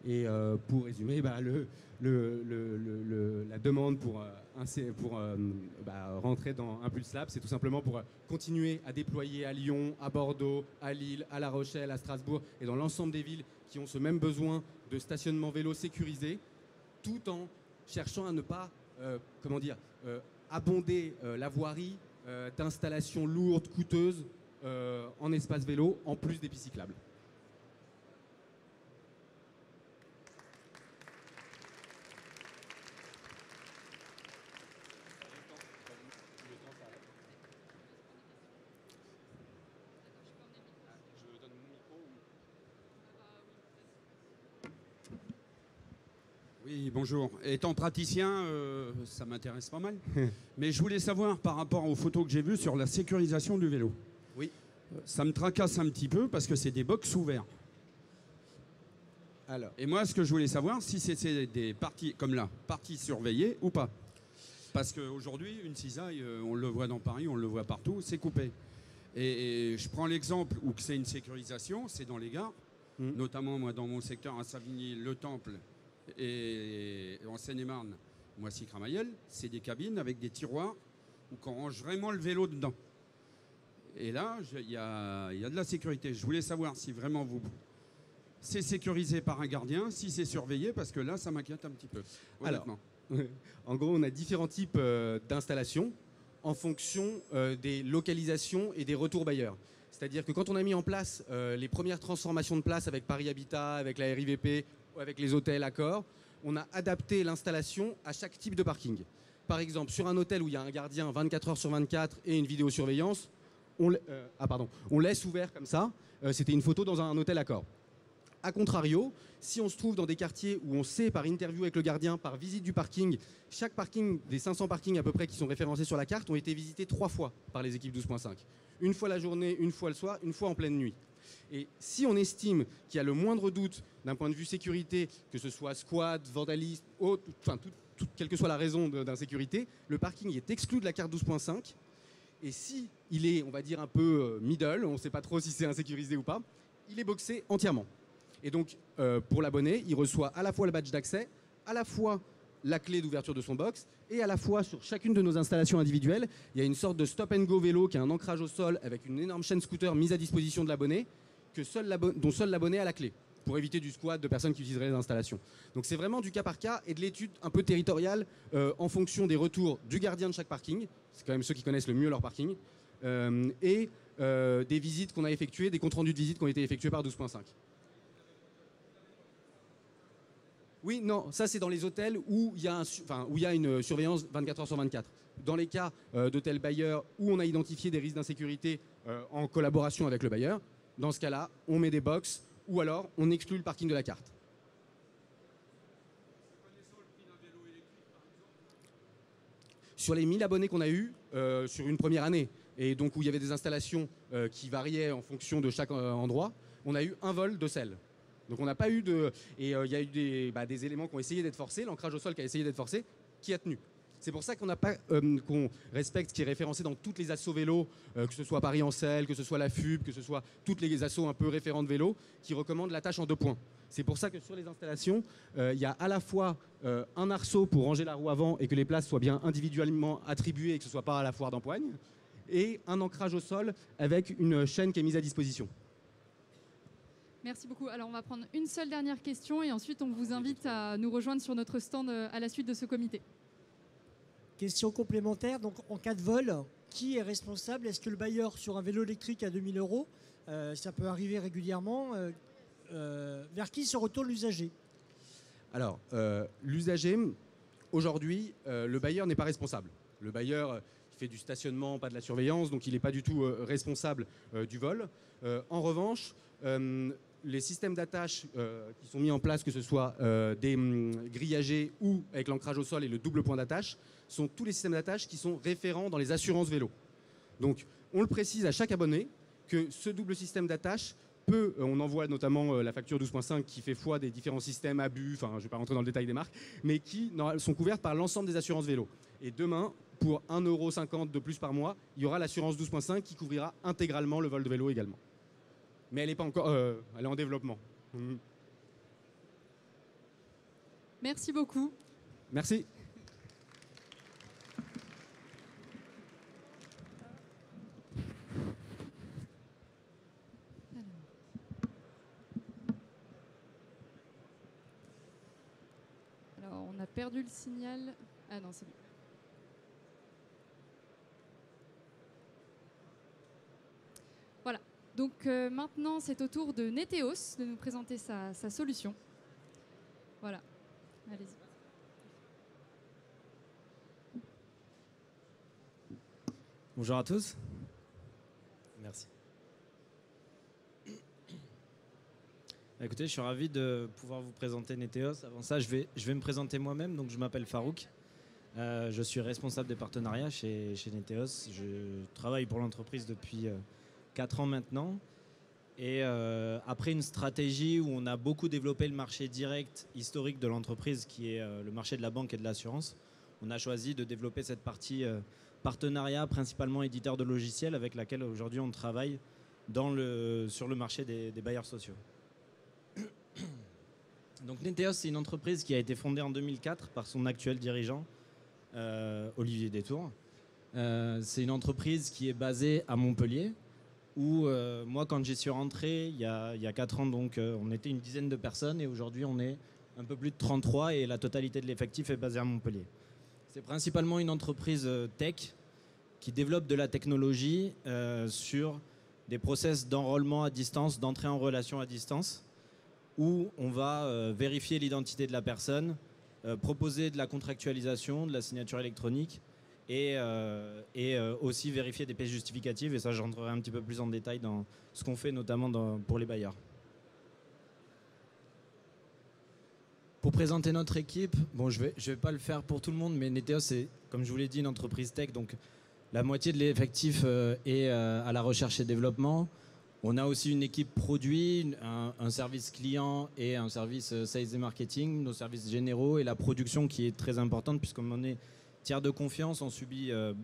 Et euh, pour résumer, bah, la demande pour pour euh, bah, rentrer dans Impulse Lab, c'est tout simplement pour euh, continuer à déployer à Lyon, à Bordeaux, à Lille, à La Rochelle, à Strasbourg et dans l'ensemble des villes qui ont ce même besoin de stationnement vélo sécurisé, tout en cherchant à ne pas, euh, comment dire, abonder la voirie d'installations lourdes, coûteuses en espace vélo, en plus des pistes. Bonjour. Étant praticien, euh, ça m'intéresse pas mal. Mais je voulais savoir par rapport aux photos que j'ai vues sur la sécurisation du vélo. Oui. Euh, ça me tracasse un petit peu parce que c'est des box ouverts. Alors. Et moi, ce que je voulais savoir, si c'est des parties comme là, parties surveillées ou pas. Parce qu'aujourd'hui, une cisaille, euh, on le voit dans Paris, on le voit partout, c'est coupé. Et, je prends l'exemple où c'est une sécurisation, c'est dans les gares, mmh. notamment moi dans mon secteur à Savigny, le Temple, et en Seine-et-Marne, Moissy-Cramayel, c'est des cabines avec des tiroirs où on range vraiment le vélo dedans. Et là, il y, a, de la sécurité. Je voulais savoir si vraiment vous... C'est sécurisé par un gardien, si c'est surveillé, parce que là, ça m'inquiète un petit peu. Alors, en gros, on a différents types euh, d'installations en fonction euh, des localisations et des retours bailleurs. C'est-à-dire que quand on a mis en place euh, les premières transformations de place avec Paris Habitat, avec la RIVP avec les hôtels Accor, on a adapté l'installation à chaque type de parking. Par exemple, sur un hôtel où il y a un gardien 24 heures sur 24 et une vidéosurveillance, on, euh, ah on laisse ouvert comme ça. Euh, c'était une photo dans un, hôtel Accor. A contrario, si on se trouve dans des quartiers où on sait par interview avec le gardien, par visite du parking, chaque parking des 500 parkings à peu près qui sont référencés sur la carte ont été visités trois fois par les équipes 12.5. Une fois la journée, une fois le soir, une fois en pleine nuit. Et si on estime qu'il y a le moindre doute d'un point de vue sécurité, que ce soit squat, vandalisme, enfin, quelle que soit la raison d'insécurité, le parking est exclu de la carte 12.5 Et si il est, on va dire, un peu middle, on ne sait pas trop si c'est insécurisé ou pas, il est boxé entièrement. Et donc, pour l'abonné, il reçoit à la fois le badge d'accès, à la fois la clé d'ouverture de son box et à la fois sur chacune de nos installations individuelles, il y a une sorte de stop and go vélo qui a un ancrage au sol avec une énorme chaîne scooter mise à disposition de l'abonné dont seul l'abonné a la clé pour éviter du squat de personnes qui utiliseraient les installations. Donc c'est vraiment du cas par cas et de l'étude un peu territoriale euh, en fonction des retours du gardien de chaque parking, c'est quand même ceux qui connaissent le mieux leur parking, euh, et euh, des visites qu'on a effectuées, des comptes rendus de visites qui ont été effectués par 12.5. Oui, non, ça c'est dans les hôtels où il y, a une surveillance 24 heures sur 24. Dans les cas euh, d'hôtels bailleurs où on a identifié des risques d'insécurité euh, en collaboration avec le bailleur, dans ce cas-là, on met des box ou alors on exclut le parking de la carte. Sur les 1000 abonnés qu'on a eus euh, sur une première année, et donc où il y avait des installations qui variaient en fonction de chaque endroit, on a eu un vol de sel. Donc on n'a pas eu de... Et euh, il y a eu bah, des, éléments qui ont essayé d'être forcés, l'ancrage au sol qui a essayé d'être forcé, qui a tenu. C'est pour ça qu'on n'a pas euh, qu'on respecte ce qui est référencé dans toutes les assos vélos, euh, que ce soit Paris selle, que ce soit la FUB, que ce soit toutes les assos un peu référentes vélo, qui recommandent la tâche en deux points. C'est pour ça que sur les installations, il y a à la fois un arceau pour ranger la roue avant et que les places soient bien individuellement attribuées et que ce ne soit pas à la foire d'empoigne, et un ancrage au sol avec une chaîne qui est mise à disposition. Merci beaucoup. Alors, on va prendre une seule dernière question et ensuite, on vous invite à nous rejoindre sur notre stand euh, à la suite de ce comité. Question complémentaire. Donc, en cas de vol, qui est responsable? Est-ce que le bailleur sur un vélo électrique à 2000 euros, euh, ça peut arriver régulièrement, euh, vers qui se retourne l'usager? Alors, l'usager, aujourd'hui, le bailleur n'est pas responsable. Le bailleur fait du stationnement, pas de la surveillance, donc il n'est pas du tout responsable du vol. en revanche, les systèmes d'attache euh, qui sont mis en place, que ce soit euh, des hum, grillagés ou avec l'ancrage au sol et le double point d'attache, sont tous les systèmes d'attache qui sont référents dans les assurances vélo. Donc, on le précise à chaque abonné que ce double système d'attache peut, euh, on envoie notamment la facture 12.5 qui fait foi des différents systèmes abus, enfin je ne vais pas rentrer dans le détail des marques, mais qui sont couvertes par l'ensemble des assurances vélo. Et demain, pour 1,50€ de plus par mois, il y aura l'assurance 12.5 qui couvrira intégralement le vol de vélo également mais elle est pas encore, euh, elle est en développement. Mhm. Merci beaucoup. Merci. Alors, on a perdu le signal. Ah non, c'est bon. Donc euh, maintenant, c'est au tour de Neteos de nous présenter sa, solution. Voilà. Allez-y. Bonjour à tous. Merci. Écoutez, je suis ravi de pouvoir vous présenter Neteos. Avant ça, je vais, je vais me présenter moi-même. Donc, je m'appelle Farouk. Euh, je suis responsable des partenariats chez, chez Neteos. Je travaille pour l'entreprise depuis euh, 4 ans maintenant. Et euh, après une stratégie où on a beaucoup développé le marché direct historique de l'entreprise, qui est euh, le marché de la banque et de l'assurance, on a choisi de développer cette partie euh, partenariat, principalement éditeur de logiciels, avec laquelle aujourd'hui on travaille sur le marché des, des bailleurs sociaux. Donc Neteos, c'est une entreprise qui a été fondée en 2004 par son actuel dirigeant, Olivier Détour. c'est une entreprise qui est basée à Montpellier, où euh, moi, quand j'y suis rentré, il y a, il 4 ans, donc euh, on était une dizaine de personnes et aujourd'hui on est un peu plus de 33 et la totalité de l'effectif est basée à Montpellier. C'est principalement une entreprise euh, tech qui développe de la technologie sur des process d'enrôlement à distance, d'entrée en relation à distance, où on va vérifier l'identité de la personne, proposer de la contractualisation, de la signature électronique, et, euh, euh, aussi vérifier des pièces justificatives. Et ça, je rentrerai un petit peu plus en détail dans ce qu'on fait, notamment pour les bailleurs. Pour présenter notre équipe, bon, je ne vais pas le faire pour tout le monde, mais Neteos, c'est, comme je vous l'ai dit, une entreprise tech. Donc, la moitié de l'effectif euh, est à la recherche et développement. On a aussi une équipe produit, un, un, service client et un service sales et marketing, nos services généraux et la production qui est très importante puisqu'on est tiers de confiance, on subit euh,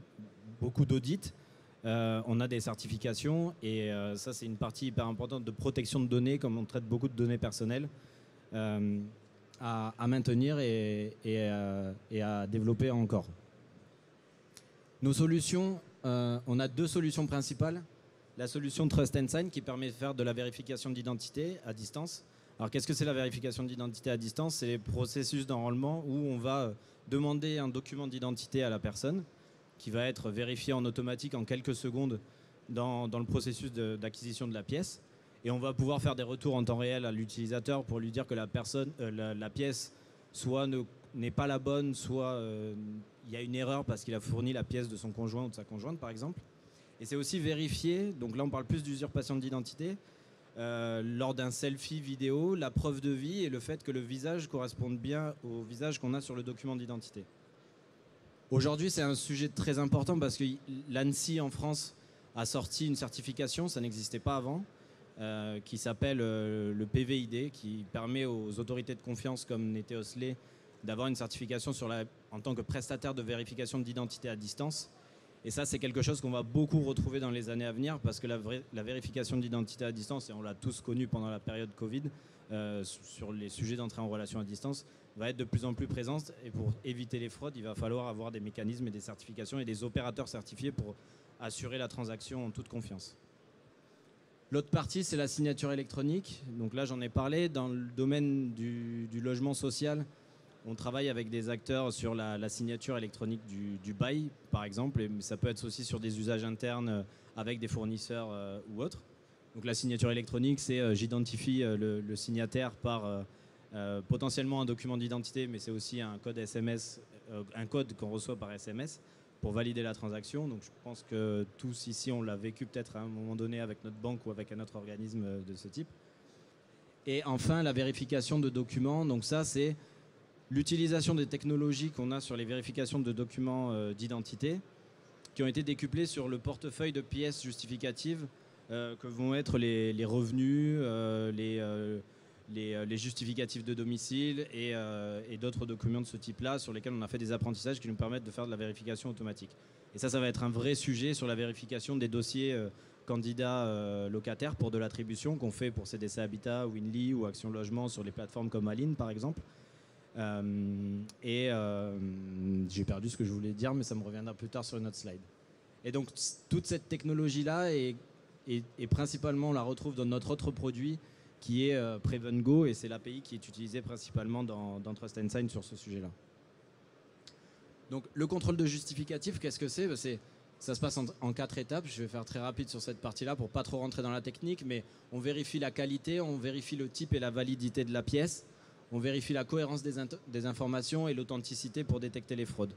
beaucoup d'audits on a des certifications et ça c'est une partie hyper importante de protection de données, comme on traite beaucoup de données personnelles, à, maintenir et, et, à développer encore. Nos solutions, on a deux solutions principales la solution Trust and Sign qui permet de faire de la vérification d'identité à distance. Alors qu'est-ce que c'est la vérification d'identité à distance? C'est les processus d'enrôlement où on va euh, demander un document d'identité à la personne qui va être vérifié en automatique en quelques secondes dans, le processus d'acquisition de, la pièce. Et on va pouvoir faire des retours en temps réel à l'utilisateur pour lui dire que la, personne, euh, la, pièce soit n'est pas la bonne, soit euh, il y a une erreur parce qu'il a fourni la pièce de son conjoint ou de sa conjointe par exemple. Et c'est aussi vérifier, donc là on parle plus d'usurpation d'identité, euh, lors d'un selfie vidéo, la preuve de vie et le fait que le visage corresponde bien au visage qu'on a sur le document d'identité. Aujourd'hui, c'est un sujet très important parce que l'ANSI en France a sorti une certification, ça n'existait pas avant, euh, qui s'appelle euh, le PVID, qui permet aux autorités de confiance comme n'était Osley d'avoir une certification en tant que prestataire de vérification d'identité à distance. Et ça, c'est quelque chose qu'on va beaucoup retrouver dans les années à venir parce que la, vérification d'identité à distance, et on l'a tous connu pendant la période Covid, euh, sur les sujets d'entrée en relation à distance, va être de plus en plus présente. Et pour éviter les fraudes, il va falloir avoir des mécanismes et des certifications et des opérateurs certifiés pour assurer la transaction en toute confiance. L'autre partie, c'est la signature électronique. Donc là, j'en ai parlé. Dans le domaine du logement social, on travaille avec des acteurs sur la, signature électronique du, bail, par exemple, et ça peut être aussi sur des usages internes euh, avec des fournisseurs euh, ou autres. Donc la signature électronique, c'est euh, j'identifie le, signataire par potentiellement un document d'identité, mais c'est aussi un code SMS, un code qu'on reçoit par SMS pour valider la transaction. Donc je pense que tous ici, on l'a vécu peut-être à un moment donné avec notre banque ou avec un autre organisme de ce type. Et enfin, la vérification de documents. Donc ça, c'est l'utilisation des technologies qu'on a sur les vérifications de documents euh, d'identité, qui ont été décuplées sur le portefeuille de pièces justificatives euh, que vont être les, revenus, euh, les, justificatifs de domicile et, d'autres documents de ce type-là sur lesquels on a fait des apprentissages qui nous permettent de faire de la vérification automatique. Et ça, ça va être un vrai sujet sur la vérification des dossiers candidats locataires pour de l'attribution qu'on fait pour CDC Habitat, Winly ou Action Logement sur les plateformes comme Aline par exemple. Euh, et euh, j'ai perdu ce que je voulais dire, mais ça me reviendra plus tard sur une autre slide. Et donc toute cette technologie-là, est, principalement on la retrouve dans notre autre produit qui est euh, PrevenGo, et c'est l'API qui est utilisé principalement dans, Trust and Sign sur ce sujet-là. Donc le contrôle de justificatif, qu'est-ce que c'est? Ben, ça se passe en, en, quatre étapes. Je vais faire très rapide sur cette partie-là pour pas trop rentrer dans la technique, mais on vérifie la qualité, on vérifie le type et la validité de la pièce, on vérifie la cohérence des, informations et l'authenticité pour détecter les fraudes.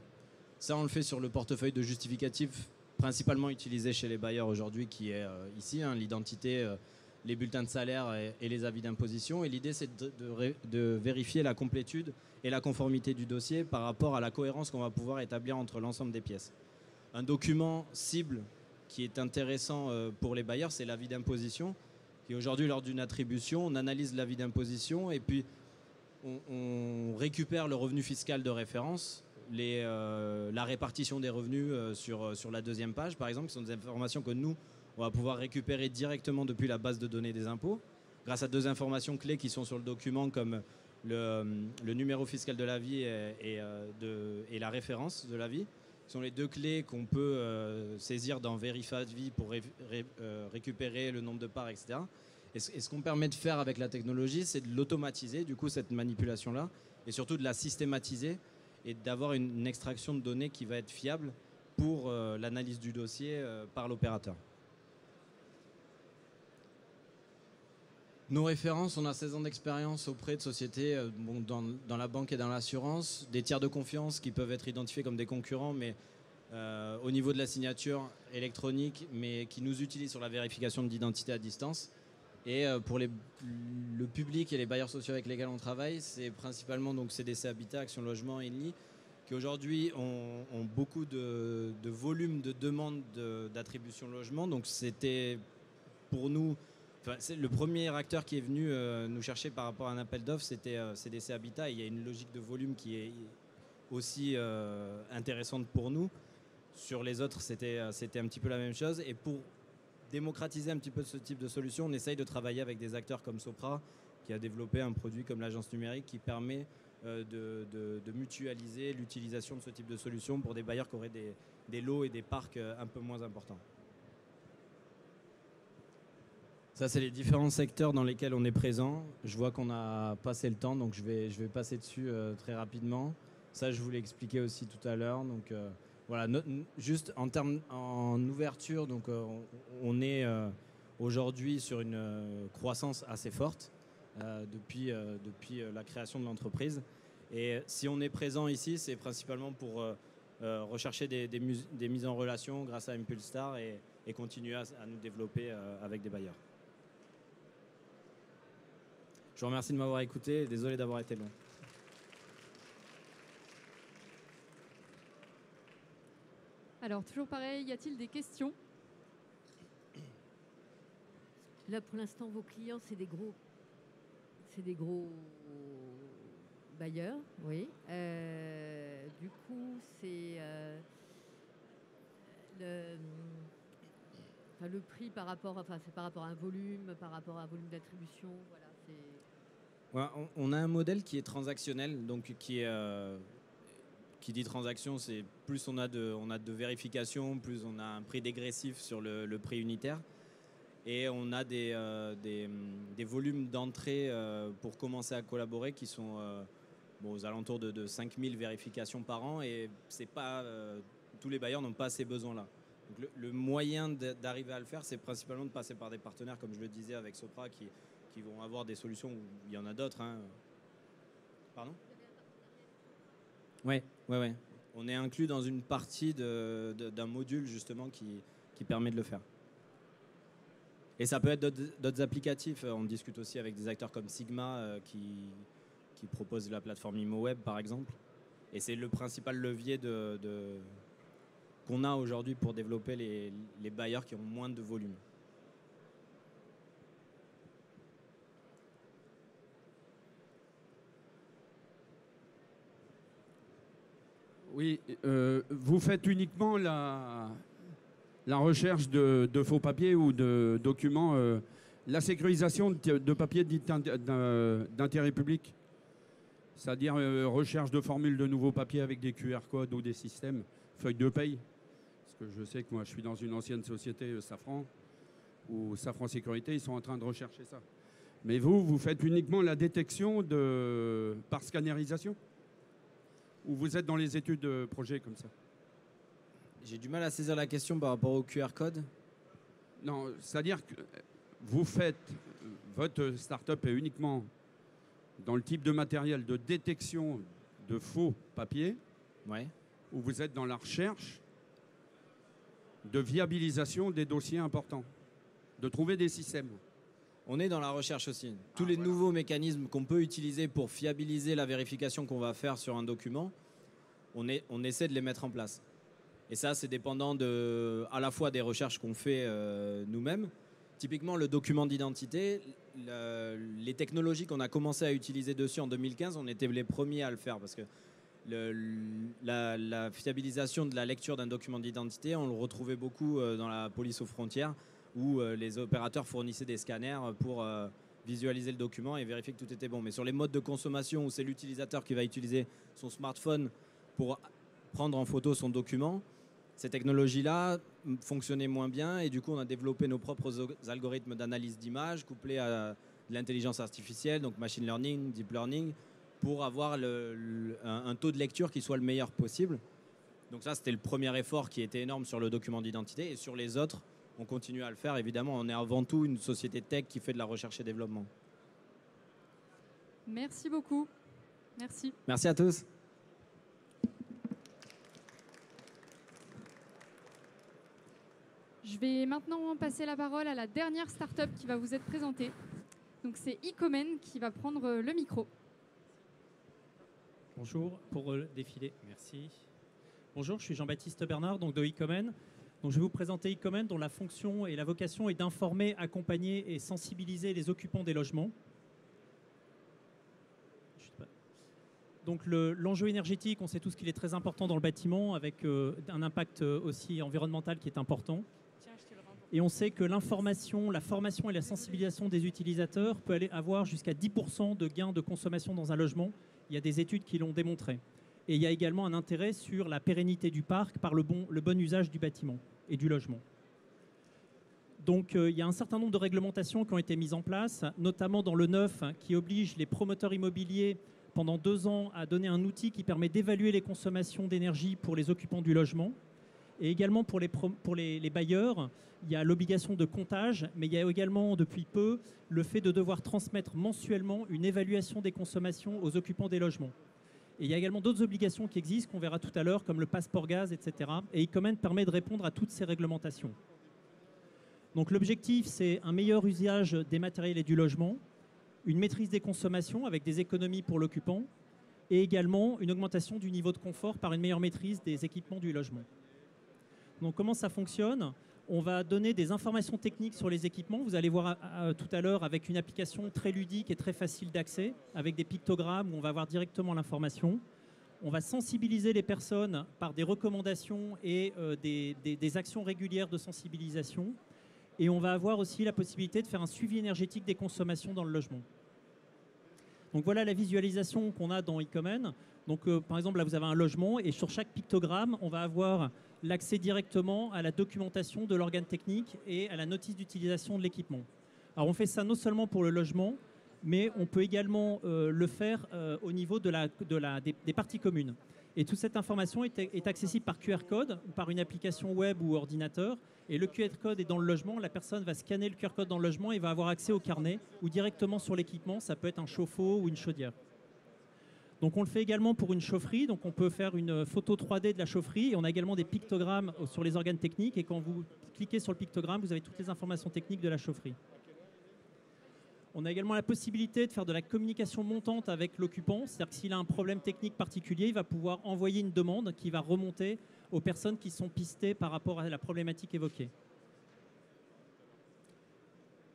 Ça, on le fait sur le portefeuille de justificatifs principalement utilisé chez les bailleurs aujourd'hui, qui est euh, ici, hein, l'identité, euh, les bulletins de salaire et, les avis d'imposition. Et l'idée, c'est de, vérifier la complétude et la conformité du dossier par rapport à la cohérence qu'on va pouvoir établir entre l'ensemble des pièces. Un document cible qui est intéressant euh, pour les bailleurs, c'est l'avis d'imposition, qui aujourd'hui, lors d'une attribution, on analyse l'avis d'imposition et puis on, récupère le revenu fiscal de référence, euh, la répartition des revenus euh, sur, sur la deuxième page, par exemple, qui sont des informations que nous, on va pouvoir récupérer directement depuis la base de données des impôts, grâce à deux informations clés qui sont sur le document, comme le, numéro fiscal de la vie et, euh, la référence de la vie. Sont les deux clés qu'on peut saisir dans Verifat Vie pour récupérer le nombre de parts, etc. Et ce, qu'on permet de faire avec la technologie, c'est de l'automatiser, du coup, cette manipulation-là, et surtout de la systématiser et d'avoir une, extraction de données qui va être fiable pour euh, l'analyse du dossier euh, par l'opérateur? Nos références, on a 16 ans d'expérience auprès de sociétés euh, dans, dans, la banque et dans l'assurance, des tiers de confiance qui peuvent être identifiés comme des concurrents, mais au niveau de la signature électronique, mais qui nous utilisent sur la vérification d'identité à distance. Et euh, pour le public et les bailleurs sociaux avec lesquels on travaille, c'est principalement donc CDC Habitat, Action Logement, ENLI, qui aujourd'hui ont, beaucoup de, volume de demandes d'attribution logement. Donc c'était pour nous, le premier acteur qui est venu euh, nous chercher par rapport à un appel d'offres, c'était CDC euh, Habitat. il y a une logique de volume qui est aussi intéressante pour nous. Sur les autres, c'était un petit peu la même chose. Et pour démocratiser un petit peu ce type de solution, on essaye de travailler avec des acteurs comme Sopra, qui a développé un produit comme l'agence numérique qui permet de, de, mutualiser l'utilisation de ce type de solution pour des bailleurs qui auraient des, lots et des parcs un peu moins importants. Ça, c'est les différents secteurs dans lesquels on est présent. Je vois qu'on a passé le temps, donc je vais, passer dessus euh, très rapidement. Ça, je vous l'ai expliqué aussi tout à l'heure. Donc euh, voilà, juste en termes en ouverture, donc euh, on, est aujourd'hui sur une croissance assez forte depuis, la création de l'entreprise. Et si on est présent ici, c'est principalement pour rechercher des, mises en relation grâce à Impulstar et, et continuer à nous développer avec des bailleurs. Je vous remercie de m'avoir écouté. Désolé d'avoir été long. Alors, toujours pareil, y a-t-il des questions? Là, pour l'instant, vos clients, c'est des gros, c'est des gros bailleurs, oui. Euh, du coup, c'est euh, le, le prix par rapport, enfin, c'est par rapport à un volume, par rapport à un volume d'attribution, voilà on, a un modèle qui est transactionnel, donc qui est euh, qui dit transaction, c'est plus on a de vérifications, plus on a un prix dégressif sur le, prix unitaire, et on a des euh, volumes d'entrée euh, pour commencer à collaborer qui sont aux alentours de, de 5000 vérifications par an, et c'est pas tous les bailleurs n'ont pas ces besoins-là. Le, le, moyen d'arriver à le faire, c'est principalement de passer par des partenaires, comme je le disais avec Sopra, qui, vont avoir des solutions il y en a d'autres. Hein. Pardon? Oui. On est inclus dans une partie d'un module justement qui, permet de le faire. Et ça peut être d'autres applicatifs. On discute aussi avec des acteurs comme Sigma euh, qui, qui propose la plateforme ImoWeb par exemple. Et c'est le principal levier de, qu'on a aujourd'hui pour développer les bailleurs qui ont moins de volume. Oui, euh, vous faites uniquement la, recherche de, faux papiers ou de documents, euh, la sécurisation de, papiers d'intérêt public, c'est-à-dire euh, recherche de formules de nouveaux papiers avec des QR codes ou des systèmes, feuilles de paye? Parce que je sais que moi je suis dans une ancienne société Safran, ou Safran Sécurité, ils sont en train de rechercher ça. Mais vous, vous faites uniquement la détection par scannerisation? Ou vous êtes dans les études de projet comme ça J'ai du mal à saisir la question par rapport au QR code. Non, c'est-à-dire que vous faites, votre start-up est uniquement dans le type de matériel de détection de faux papiers, ouais. ou vous êtes dans la recherche de viabilisation des dossiers importants, de trouver des systèmes. On est dans la recherche aussi. Tous ah, les nouveaux mécanismes qu'on peut utiliser pour fiabiliser la vérification qu'on va faire sur un document, on, est, on essaie de les mettre en place. Et ça, c'est dépendant de, à la fois des recherches qu'on fait euh, nous-mêmes. Typiquement, le document d'identité, les technologies qu'on a commencé à utiliser dessus en 2015, on était les premiers à le faire parce que la, la, fiabilisation de la lecture d'un document d'identité, on le retrouvait beaucoup euh, dans la police aux frontières où euh, les opérateurs fournissaient des scanners pour euh, visualiser le document et vérifier que tout était bon. Mais sur les modes de consommation où c'est l'utilisateur qui va utiliser son smartphone pour prendre en photo son document, ces technologies-là fonctionnaient moins bien et du coup on a développé nos propres algorithmes d'analyse d'image couplés à l'intelligence artificielle, donc machine learning, deep learning, pour avoir un, taux de lecture qui soit le meilleur possible. Donc ça c'était le premier effort qui était énorme sur le document d'identité et sur les autres, on continue à le faire. Évidemment, on est avant tout une société tech qui fait de la recherche et développement. Merci beaucoup. Merci. Merci à tous. Je vais maintenant passer la parole à la dernière start-up qui va vous être présentée. Donc c'est Icomen qui va prendre le micro. Bonjour pour le défilé, merci. Bonjour, je suis Jean-Baptiste Bernard donc de Icomen. Donc, je vais vous présenter Ecomen, dont la fonction et la vocation est d'informer, accompagner et sensibiliser les occupants des logements. Donc l'enjeu énergétique, on sait tous qu'il est très important dans le bâtiment, avec un impact aussi environnemental qui est important. Et on sait que l'information, la formation et la sensibilisation des utilisateurs peut aller avoir jusqu'à 10% de gains de consommation dans un logement. Il y a des études qui l'ont démontré. Et il y a également un intérêt sur la pérennité du parc par le bon usage du bâtiment et du logement. Donc euh, il y a un certain nombre de réglementations qui ont été mises en place, notamment dans le neuf, hein, qui oblige les promoteurs immobiliers pendant deux ans à donner un outil qui permet d'évaluer les consommations d'énergie pour les occupants du logement. Et également pour les, bailleurs, il y a l'obligation de comptage, mais il y a également depuis peu le fait de devoir transmettre mensuellement une évaluation des consommations aux occupants des logements. Et il y a également d'autres obligations qui existent, qu'on verra tout à l'heure, comme le passeport gaz, etc. Et Ecomen permet de répondre à toutes ces réglementations. Donc l'objectif, c'est un meilleur usage des matériels et du logement, une maîtrise des consommations avec des économies pour l'occupant, et également une augmentation du niveau de confort par une meilleure maîtrise des équipements du logement. Donc comment ça fonctionne? On va donner des informations techniques sur les équipements. Vous allez voir euh, tout à l'heure avec une application très ludique et très facile d'accès, avec des pictogrammes où on va voir directement l'information. On va sensibiliser les personnes par des recommandations et euh, des actions régulières de sensibilisation. Et on va avoir aussi la possibilité de faire un suivi énergétique des consommations dans le logement. Donc voilà la visualisation qu'on a dans Ecomen. Donc euh, par exemple là vous avez un logement et sur chaque pictogramme on va avoir l'accès directement à la documentation de l'organe technique et à la notice d'utilisation de l'équipement. Alors on fait ça non seulement pour le logement, mais on peut également euh, le faire euh, au niveau de la, des, parties communes. Et toute cette information est, accessible par QR code, par une application web ou ordinateur. Et le QR code est dans le logement, la personne va scanner le QR code dans le logement et va avoir accès au carnet ou directement sur l'équipement, ça peut être un chauffe-eau ou une chaudière. Donc on le fait également pour une chaufferie, donc on peut faire une photo 3D de la chaufferie et on a également des pictogrammes sur les organes techniques et quand vous cliquez sur le pictogramme, vous avez toutes les informations techniques de la chaufferie. On a également la possibilité de faire de la communication montante avec l'occupant, c'est-à-dire que s'il a un problème technique particulier, il va pouvoir envoyer une demande qui va remonter aux personnes qui sont pistées par rapport à la problématique évoquée.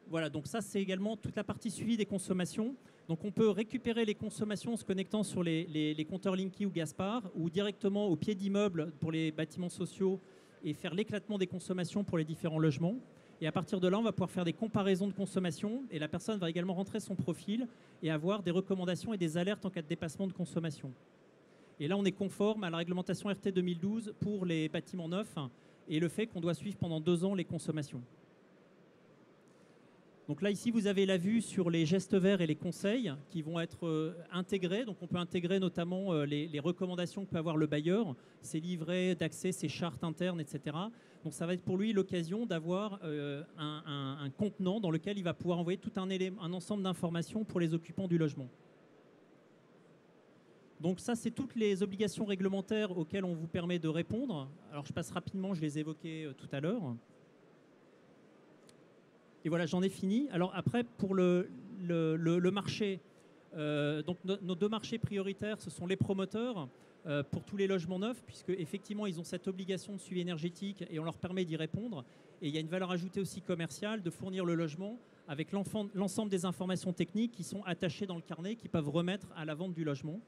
Voilà, donc ça c'est également toute la partie suivi des consommations. Donc on peut récupérer les consommations en se connectant sur les, compteurs Linky ou Gaspard ou directement au pied d'immeuble pour les bâtiments sociaux et faire l'éclatement des consommations pour les différents logements. Et à partir de là, on va pouvoir faire des comparaisons de consommation et la personne va également rentrer son profil et avoir des recommandations et des alertes en cas de dépassement de consommation. Et là, on est conforme à la réglementation RT 2012 pour les bâtiments neufs et le fait qu'on doit suivre pendant deux ans les consommations. Donc là, ici, vous avez la vue sur les gestes verts et les conseils qui vont être euh, intégrés. Donc on peut intégrer notamment euh, les, recommandations que peut avoir le bailleur, ses livrets d'accès, ses chartes internes, etc. Donc ça va être pour lui l'occasion d'avoir euh, un, contenant dans lequel il va pouvoir envoyer tout un, un ensemble d'informations pour les occupants du logement. Donc ça, c'est toutes les obligations réglementaires auxquelles on vous permet de répondre. Alors je passe rapidement, je les évoquais tout à l'heure. Et voilà, j'en ai fini. Alors après, pour le, le, marché, euh, donc nos deux marchés prioritaires, ce sont les promoteurs euh, pour tous les logements neufs, puisque effectivement, ils ont cette obligation de suivi énergétique et on leur permet d'y répondre. Et il y a une valeur ajoutée aussi commerciale de fournir le logement avec l'ensemble des informations techniques qui sont attachées dans le carnet, qui peuvent remettre à la vente du logement.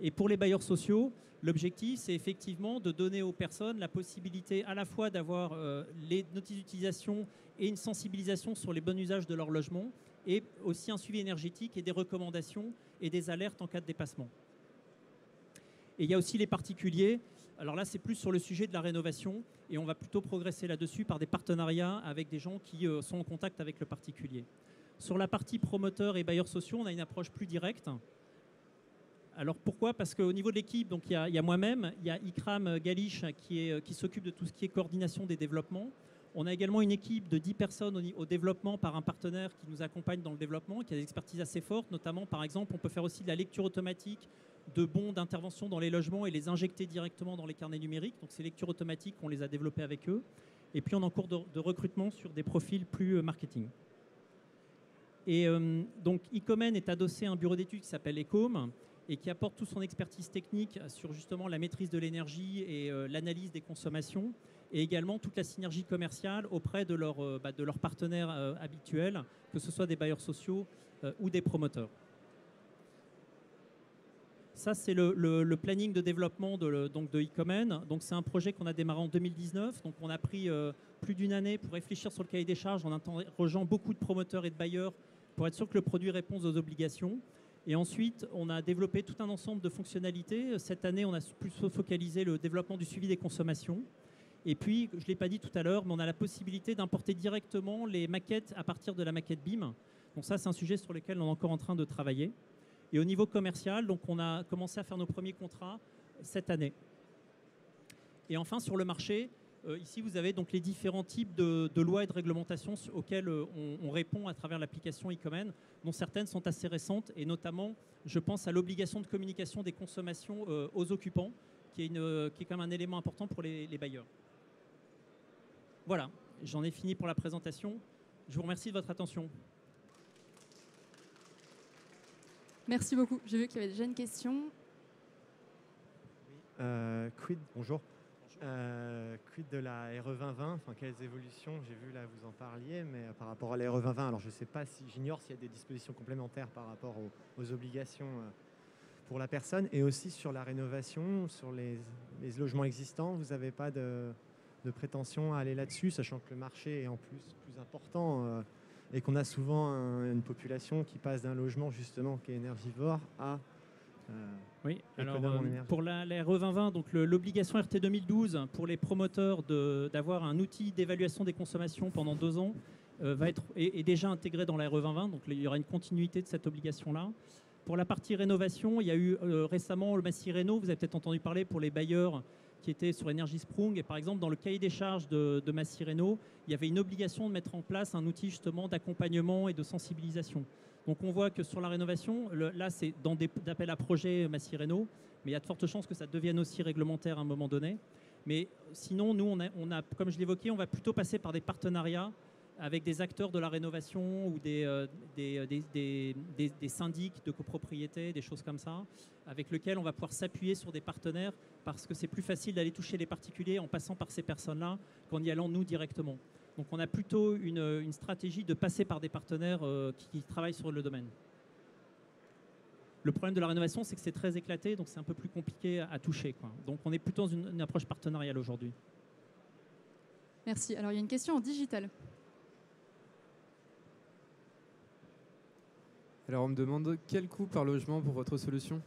Et pour les bailleurs sociaux, l'objectif, c'est effectivement de donner aux personnes la possibilité à la fois d'avoir euh, les notices d'utilisation et une sensibilisation sur les bons usages de leur logement, et aussi un suivi énergétique et des recommandations et des alertes en cas de dépassement. Et il y a aussi les particuliers. Alors là, c'est plus sur le sujet de la rénovation, et on va plutôt progresser là-dessus par des partenariats avec des gens qui euh, sont en contact avec le particulier. Sur la partie promoteur et bailleurs sociaux, on a une approche plus directe. Alors pourquoi? Parce qu'au niveau de l'équipe, il y a, moi-même, il y a Ikram Galish qui, est, qui s'occupe de tout ce qui est coordination des développements. On a également une équipe de 10 personnes au, développement par un partenaire qui nous accompagne dans le développement, qui a des expertises assez fortes, notamment par exemple, on peut faire aussi de la lecture automatique de bons d'intervention dans les logements et les injecter directement dans les carnets numériques. Donc ces lectures automatiques, on les a développées avec eux. Et puis on est en cours de, recrutement sur des profils plus euh, marketing. Et euh, donc Ecomen est adossé à un bureau d'études qui s'appelle Ecom et qui apporte toute son expertise technique sur justement la maîtrise de l'énergie et euh, l'analyse des consommations, et également toute la synergie commerciale auprès de, euh, bah, leurs partenaires euh, habituels, que ce soit des bailleurs sociaux ou des promoteurs. ça, c'est le, planning de développement de, donc de. Donc, c'est un projet qu'on a démarré en 2019. Donc, on a pris plus d'une année pour réfléchir sur le cahier des charges en interrogeant beaucoup de promoteurs et de bailleurs pour être sûr que le produit réponde aux obligations. Et ensuite, on a développé tout un ensemble de fonctionnalités. Cette année, on a plus focalisé le développement du suivi des consommations. Et puis, je ne l'ai pas dit tout à l'heure, mais on a la possibilité d'importer directement les maquettes à partir de la maquette BIM. Donc ça, c'est un sujet sur lequel on est encore en train de travailler. Et au niveau commercial, on a commencé à faire nos premiers contrats cette année. Et enfin, sur le marché, ici, vous avez donc les différents types de, lois et de réglementations auxquelles euh, on, répond à travers l'application e dont certaines sont assez récentes, et notamment, je pense à l'obligation de communication des consommations euh, aux occupants, qui est, une, qui est quand même un élément important pour les, les bailleurs. Voilà, j'en ai fini pour la présentation. Je vous remercie de votre attention. Merci beaucoup. J'ai vu qu'il y avait déjà une question. Euh, quid, bonjour. Euh, quid de la RE 2020 enfin, Quelles évolutions? J'ai vu là, vous en parliez, mais euh, par rapport à la RE 2020, alors je ne sais pas si j'ignore s'il y a des dispositions complémentaires par rapport aux, obligations pour la personne et aussi sur la rénovation, sur les, logements existants. Vous n'avez pas de, prétention à aller là-dessus, sachant que le marché est en plus plus important et qu'on a souvent une population qui passe d'un logement justement qui est énergivore à euh, oui, alors euh, pour la, la, RE 2020, donc l'obligation RT 2012 pour les promoteurs d'avoir un outil d'évaluation des consommations pendant deux ans euh, va être, est, déjà intégré dans la RE 2020, donc il y aura une continuité de cette obligation-là. Pour la partie rénovation, il y a eu récemment le Massy Réno, vous avez peut-être entendu parler pour les bailleurs qui était sur Energy Sprung. Et par exemple, dans le cahier des charges de, de Massy il y avait une obligation de mettre en place un outil justement d'accompagnement et de sensibilisation. Donc on voit que sur la rénovation, là c'est dans des appels à projets Massy mais il y a de fortes chances que ça devienne aussi réglementaire à un moment donné. Mais sinon, nous, on a, comme je l'évoquais, on va plutôt passer par des partenariats avec des acteurs de la rénovation ou des, euh, euh, des, des, syndics de copropriété, des choses comme ça, avec lesquels on va pouvoir s'appuyer sur des partenaires parce que c'est plus facile d'aller toucher les particuliers en passant par ces personnes-là qu'en y allant nous directement. Donc on a plutôt une, une stratégie de passer par des partenaires euh, qui, travaillent sur le domaine. Le problème de la rénovation, c'est que c'est très éclaté, donc c'est un peu plus compliqué à, toucher. Quoi. Donc on est plutôt dans une, une approche partenariale aujourd'hui. Merci. Alors il y a une question en digital. Alors on me demande quel coût par logement pour votre solution?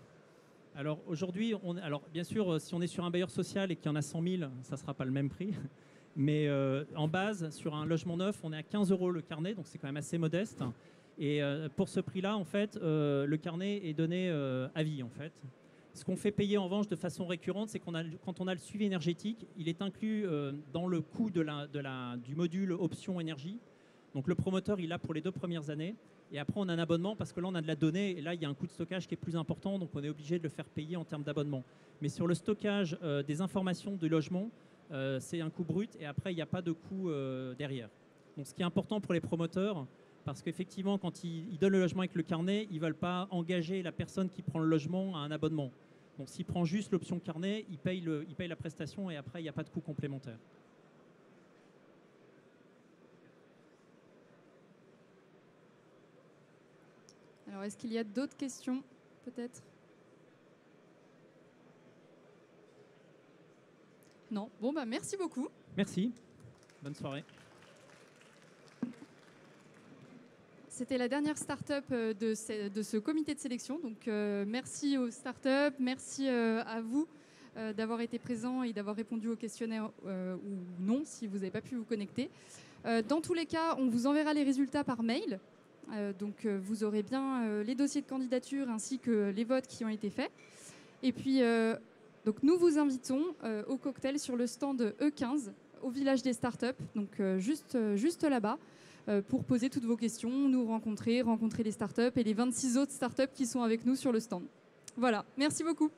Alors aujourd'hui, alors bien sûr, euh, si on est sur un bailleur social et qu'il y en a 100 000, ça ne sera pas le même prix. Mais euh, en base, sur un logement neuf, on est à 15 euros le carnet, donc c'est quand même assez modeste. Et euh, pour ce prix-là, en fait, le carnet est donné à vie, en fait. Ce qu'on fait payer en revanche de façon récurrente, c'est qu'on a, quand on a le suivi énergétique, il est inclus dans le coût du module option énergie. Donc le promoteur, il a pour les deux premières années. Et après, on a un abonnement parce que là, on a de la donnée et là, il y a un coût de stockage qui est plus important, donc on est obligé de le faire payer en termes d'abonnement. Mais sur le stockage euh, des informations du logement, euh, c'est un coût brut et après, il n'y a pas de coût euh, derrière. Ce qui est important pour les promoteurs, parce qu'effectivement, quand ils, donnent le logement avec le carnet, ils ne veulent pas engager la personne qui prend le logement à un abonnement. Donc, s'il prend juste l'option carnet, il paye la prestation et après, il n'y a pas de coût complémentaire. Alors, est-ce qu'il y a d'autres questions, peut-être? Non. Bon, bah, merci beaucoup. Merci. Bonne soirée. C'était la dernière start-up euh, de, ce, comité de sélection. Donc, euh, merci aux start-up, merci euh, à vous d'avoir été présents et d'avoir répondu au questionnaire ou non si vous n'avez pas pu vous connecter. dans tous les cas, on vous enverra les résultats par mail. Donc vous aurez bien les dossiers de candidature ainsi que les votes qui ont été faits. Et puis, donc nous vous invitons au cocktail sur le stand E15 au village des startups, donc juste, juste là-bas, pour poser toutes vos questions, nous rencontrer, rencontrer les startups et les 26 autres startups qui sont avec nous sur le stand. Voilà, merci beaucoup.